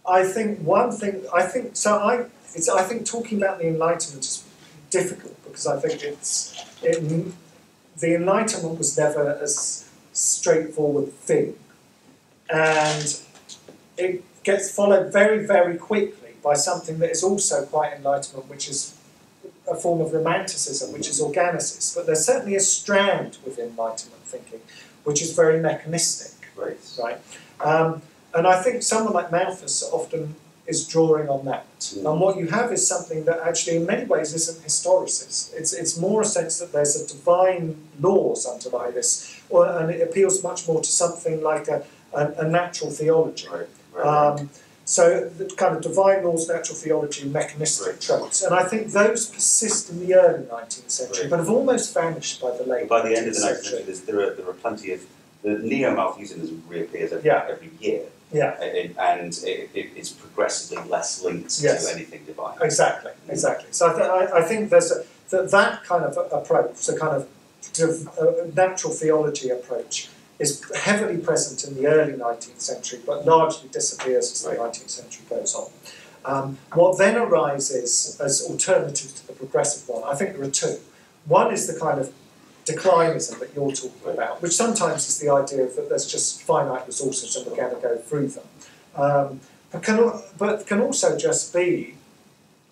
I think one thing, I think, so I, it's, I think talking about the Enlightenment is difficult because I think it's, it, the Enlightenment was never a straightforward thing. And it gets followed very, very quickly by something that is also quite Enlightenment, which is a form of Romanticism, which is organicism. But there's certainly a strand within Enlightenment thinking which is very mechanistic. Right. Right. Um, and I think someone like Malthus often is drawing on that. And what you have is something that actually, in many ways, isn't historicist. It's, it's more a sense that there's a divine laws underlie this, or, and it appeals much more to something like a, a, a natural theology. Um, so the kind of divine laws, natural theology, mechanistic tropes, and I think those persist in the early 19th century, Right. but have almost vanished by the late. By the end of the 19th 19th century, there, are, there are plenty of the neo-Malthusianism reappears every, Yeah. every year, Yeah, and, and it, it, it's progressively less linked Yes. to anything divine. exactly, exactly. So I, th- I, I think there's a, that that kind of approach, the kind of uh, natural theology approach, is heavily present in the early 19th century, but largely disappears as the 19th century goes on. Um, what then arises as alternative to the progressive one, I think there are two. One is the kind of declinism that you're talking about, which sometimes is the idea that there's just finite resources and we're going to go through them. Um, but, can, but can also just be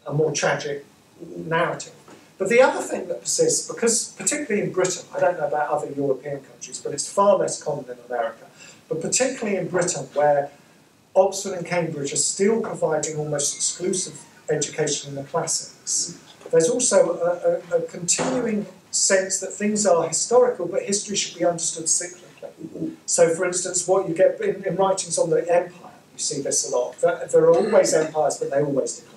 a more tragic narrative. But the other thing that persists, because particularly in Britain, I don't know about other European countries, but it's far less common in America, but particularly in Britain, where Oxford and Cambridge are still providing almost exclusive education in the classics, there's also a, a, a continuing sense that things are historical, but history should be understood cyclically. So, for instance, what you get in, in writings on the empire, you see this a lot. That there are always empires, but they always decline.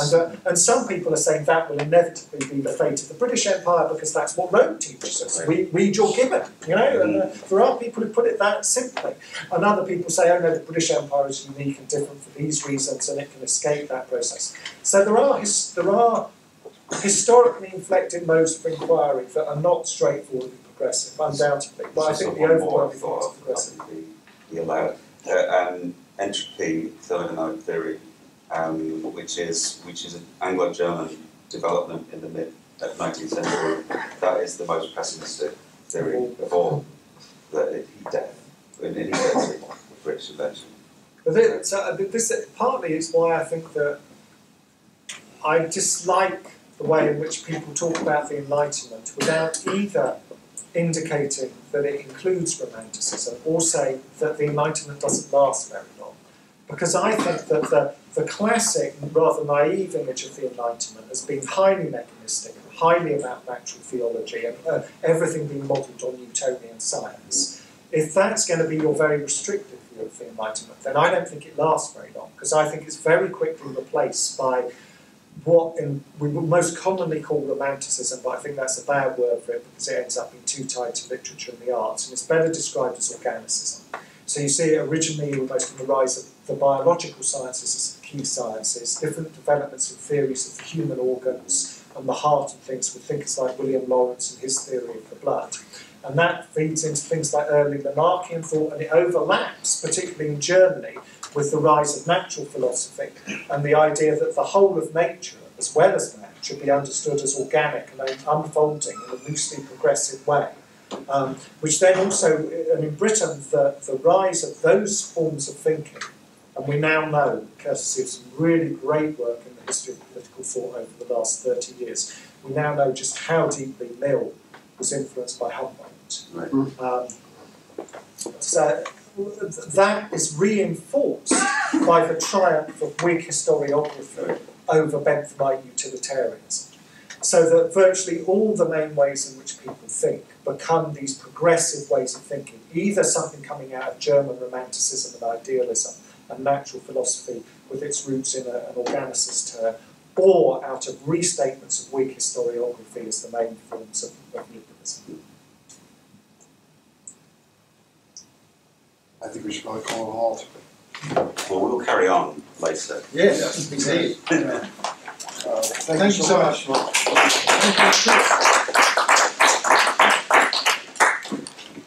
And, uh, and some people are saying that will inevitably be the fate of the British Empire because that's what Rome teaches us. We, read your Gibbon, you know. And uh, there are people who put it that simply. And other people say, oh no, the British Empire is unique and different for these reasons, and it can escape that process. So there are his, there are historically inflected modes of inquiry that are not straightforwardly progressive, undoubtedly. But I think the overwhelming thing is thought, progressive. I think we, we allow it. Uh, um, entropy thermodynamic theory, um, which is which is an Anglo-German development in the mid uh, 19th century. That is the most pessimistic theory of all. That it, he dead, and he gets it, British invention. But so, uh, this partly is why I think that I dislike the way in which people talk about the Enlightenment without either indicating that it includes romanticism or say that the Enlightenment doesn't last very long. Because I think that the, the classic, rather naive image of the Enlightenment has been highly mechanistic, highly about natural theology, and uh, everything being modelled on Newtonian science. If that's going to be your very restrictive view of the Enlightenment, then I don't think it lasts very long, because I think it's very quickly replaced by what in, we most commonly call romanticism, but I think that's a bad word for it because it ends up being too tied to literature and the arts, and it's better described as organicism. So you see it originally almost in the rise of the biological sciences as key sciences, different developments and theories of the human organs and the heart and things with thinkers like William Lawrence and his theory of the blood. And that feeds into things like early Lamarckian thought, and it overlaps, particularly in Germany, with the rise of natural philosophy and the idea that the whole of nature, as well as man, should be understood as organic and unfolding in a loosely progressive way. Um, which then also, and in Britain, the, the rise of those forms of thinking, and we now know, courtesy of some really great work in the history of political thought over the last 30 years, we now know just how deeply Mill was influenced by Humboldt. Right. Um, so that is reinforced by the triumph of Whig historiography over Benthamite utilitarianism. So that virtually all the main ways in which people think become these progressive ways of thinking, either something coming out of German romanticism and idealism and natural philosophy with its roots in a, an organicist term, or out of restatements of Whig historiography as the main forms of, of liberalism. I think we should probably call it a halt. Well, we'll carry on later. Yes, indeed. <laughs> Uh, Thank you so much. Thank you, Chris.